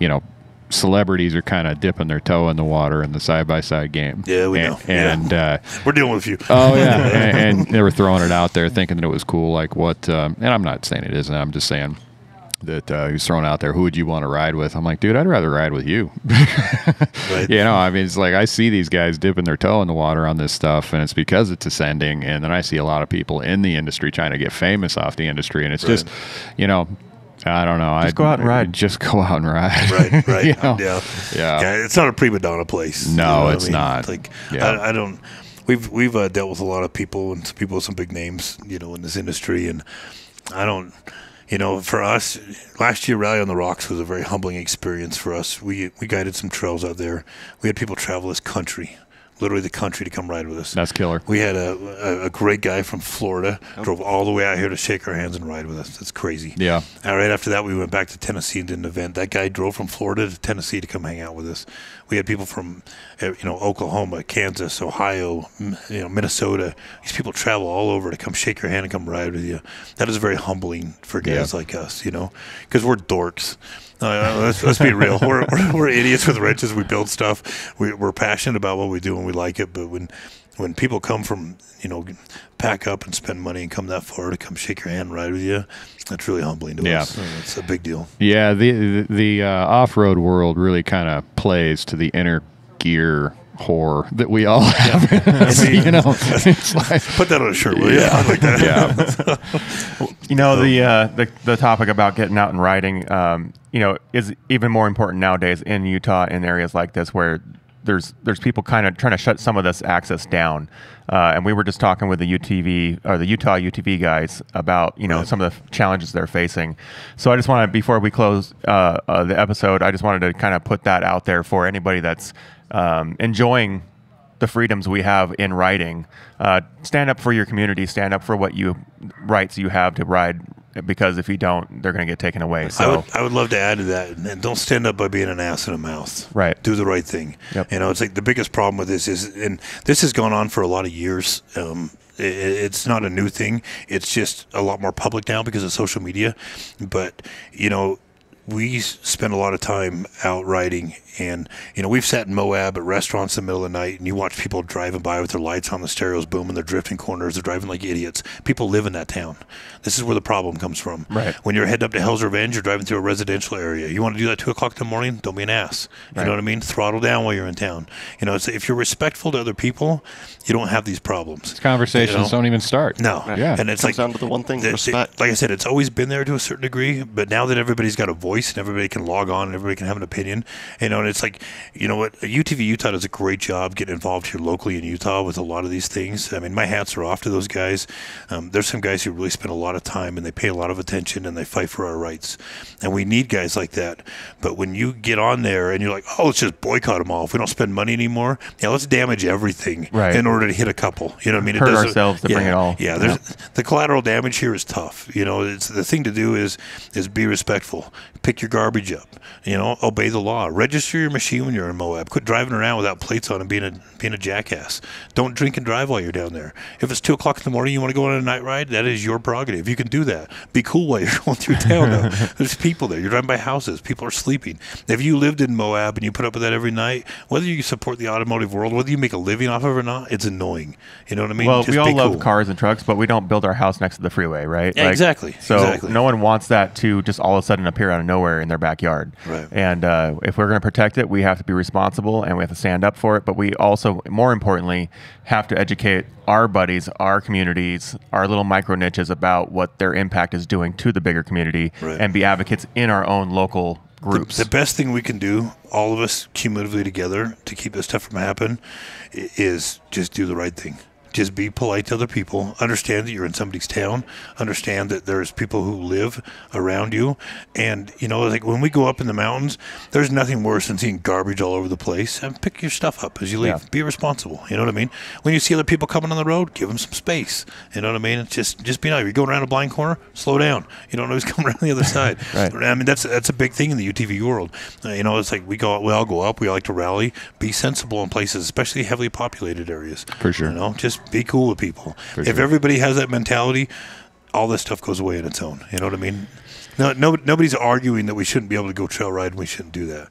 you know, celebrities are kind of dipping their toe in the water in the side by side game. Yeah, we and, know. Yeah. And uh, [laughs] We're dealing with you. oh yeah, [laughs] and, and they were throwing it out there, thinking that it was cool. Like what? Um, and I'm not saying it isn't. I'm just saying. That uh, he was throwing out there, who would you want to ride with? I'm like, dude, I'd rather ride with you. right? [laughs] You know, I mean, it's like I see these guys dipping their toe in the water on this stuff, and it's because it's ascending. And then I see a lot of people in the industry trying to get famous off the industry, and it's just, you know, I don't know. Just I go out and ride. Just go out and ride. Right, right. [laughs] You know? Yeah. Yeah. It's not a prima donna place. you No, know it's I mean? not. Like, Yeah. I, I don't. We've we've uh, dealt with a lot of people and some people with some big names, you know, in this industry, and I don't. You know, for us, last year Rally on the Rocks was a very humbling experience for us. We we guided some trails out there. We had people travel this country, literally the country, to come ride with us. That's killer. We had a, a, a great guy from Florida drove all the way out here to shake our hands and ride with us. That's crazy. Yeah. And right after that, we went back to Tennessee and did an event. That guy drove from Florida to Tennessee to come hang out with us. We had people from, uh, you know, Oklahoma, Kansas, Ohio, you know, Minnesota. These people travel all over to come shake your hand and come ride with you. That is very humbling for guys Yeah. like us, you know, because we're dorks. Uh, let's, let's be real. We're, [laughs] we're, we're idiots with wrenches. We build stuff. We, we're passionate about what we do and we like it. But when when people come from you know pack up and spend money and come that far to come shake your hand and ride with you, that's really humbling to Yeah. us. It's a big deal. Yeah, the the, the uh, off road world really kind of plays to the inner gear whore that we all have. [laughs] [laughs] you know, [laughs] like, Put that on a shirt, will you? I like that. yeah, You know the, uh, the the topic about getting out and riding, um, you know, is even more important nowadays in Utah in areas like this where there's there's people kind of trying to shut some of this access down. Uh, and we were just talking with the UTV or the Utah UTV guys about you know Right. some of the challenges they're facing. So I just want to before we close uh, uh, the episode, I just wanted to kind of put that out there for anybody that's um, enjoying the freedoms we have in riding. Uh, stand up for your community. Stand up for what you rights you have to ride. Because if you don't, they're going to get taken away. I So would, I would love to add to that. And don't stand up by being an ass in a mouth. Right. Do the right thing. Yep. You know, it's like the biggest problem with this is, and this has gone on for a lot of years. Um, i- i it's not a new thing. It's just a lot more public now because of social media. But you know, we spend a lot of time out riding, and you know, we've sat in Moab at restaurants in the middle of the night, and you watch people driving by with their lights on, the stereos booming, they're drifting corners, they're driving like idiots. People live in that town. This is where the problem comes from. Right. When you're heading up to Hell's Revenge, you're driving through a residential area. You want to do that at two o'clock in the morning? Don't be an ass. You Right. know what I mean? Throttle down while you're in town. You know, it's, if you're respectful to other people, you don't have these problems. conversations You know? don't even start. No. Yeah. And it's Comes like down to the one thing, the- the- respect. like I said, it's always been there to a certain degree, but now that everybody's got a voice voice and everybody can log on and everybody can have an opinion. You know, and it's like, you know what, UTV Utah does a great job getting involved here locally in Utah with a lot of these things. I mean, my hats are off to those guys. Um, there's some guys who really spend a lot of time and they pay a lot of attention and they fight for our rights. And we need guys like that. But when you get on there and you're like, oh, let's just boycott them all. If we don't spend money anymore, yeah, let's damage everything Right. in order to hit a couple. You know what I mean? Hurt doesn't- ourselves to yeah, bring it all. Yeah, there's the collateral damage here is tough. You know, it's the thing to do is is be respectful. Pick your garbage up. You know, obey the law. Register your machine when you're in Moab. Quit driving around without plates on and being a being a jackass. Don't drink and drive while you're down there. If it's two o'clock in the morning, you want to go on a night ride. That is your prerogative. You can do that. Be cool while you're [laughs] going through town. Though. [laughs] There's people there. You're driving by houses. People are sleeping. If you lived in Moab and you put up with that every night, whether you support the automotive world, whether you make a living off of it or not, it's annoying. You know what I mean? Well, Just we all love cool. cars and trucks, but we don't build our house next to the freeway, right? Yeah, exactly, So exactly. no one wants that to just all of a sudden appear out of nowhere in their backyard. Right. And uh, if we're going to protect it, we have to be responsible and we have to stand up for it. But we also, more importantly, have to educate our buddies, our communities, our little micro niches about what their impact is doing to the bigger community, Right. and be advocates in our own local groups. The best thing we can do, all of us cumulatively together, to keep this stuff from happening, is just do the right thing. Just be polite to other people. Understand that you're in somebody's town. Understand that there's people who live around you. And, you know, like when we go up in the mountains, there's nothing worse than seeing garbage all over the place. And pick your stuff up as you leave. Yeah. Be responsible. You know what I mean? When you see other people coming on the road, give them some space. You know what I mean? It's just just be nice. You're going around a blind corner, slow down. You don't know who's [laughs] coming around the other side. [laughs] Right. I mean, that's that's a big thing in the UTV world. Uh, you know, it's like we go, we all go up. We like to rally. Be sensible in places, especially heavily populated areas. For sure. You know, just be cool with people. For if sure. everybody has that mentality, all this stuff goes away on its own. You know what I mean? No, no, nobody's arguing that we shouldn't be able to go trail ride and we shouldn't do that.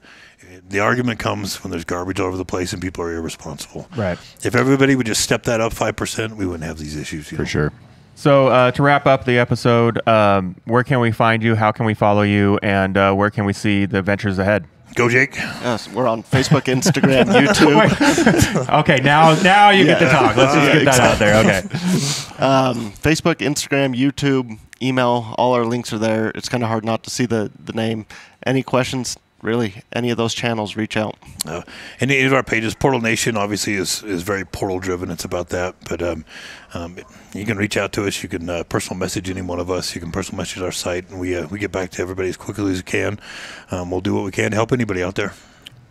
The argument comes when there's garbage all over the place and people are irresponsible. Right. If everybody would just step that up five percent, we wouldn't have these issues. for know? sure. So uh, to wrap up the episode, um, where can we find you? How can we follow you? And uh, where can we see the ventures ahead? Go, Jake. Yes, we're on Facebook, Instagram, [laughs] YouTube. [laughs] okay, now now you get to talk. Let's just Yeah, get that out there. Okay. [laughs] um, Facebook, Instagram, YouTube, email. All our links are there. It's kind of hard not to see the the name. Any questions? Really, any of those channels, reach out. Uh, and any of our pages, Portal Nation obviously is, is very portal driven. It's about that. But um, um, you can reach out to us. You can uh, personal message any one of us. You can personal message our site, and we uh, we get back to everybody as quickly as we can. Um, we'll do what we can to help anybody out there.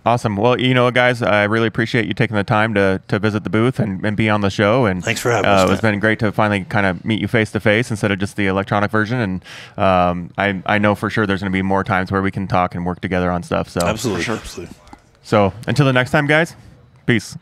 Awesome. Well, you know, guys, I really appreciate you taking the time to, to visit the booth and, and be on the show. And Thanks for having uh, us, It's been great to finally kind of meet you face to face instead of just the electronic version. And um, I I know for sure there's going to be more times where we can talk and work together on stuff. So Absolutely, absolutely. So until the next time, guys. Peace.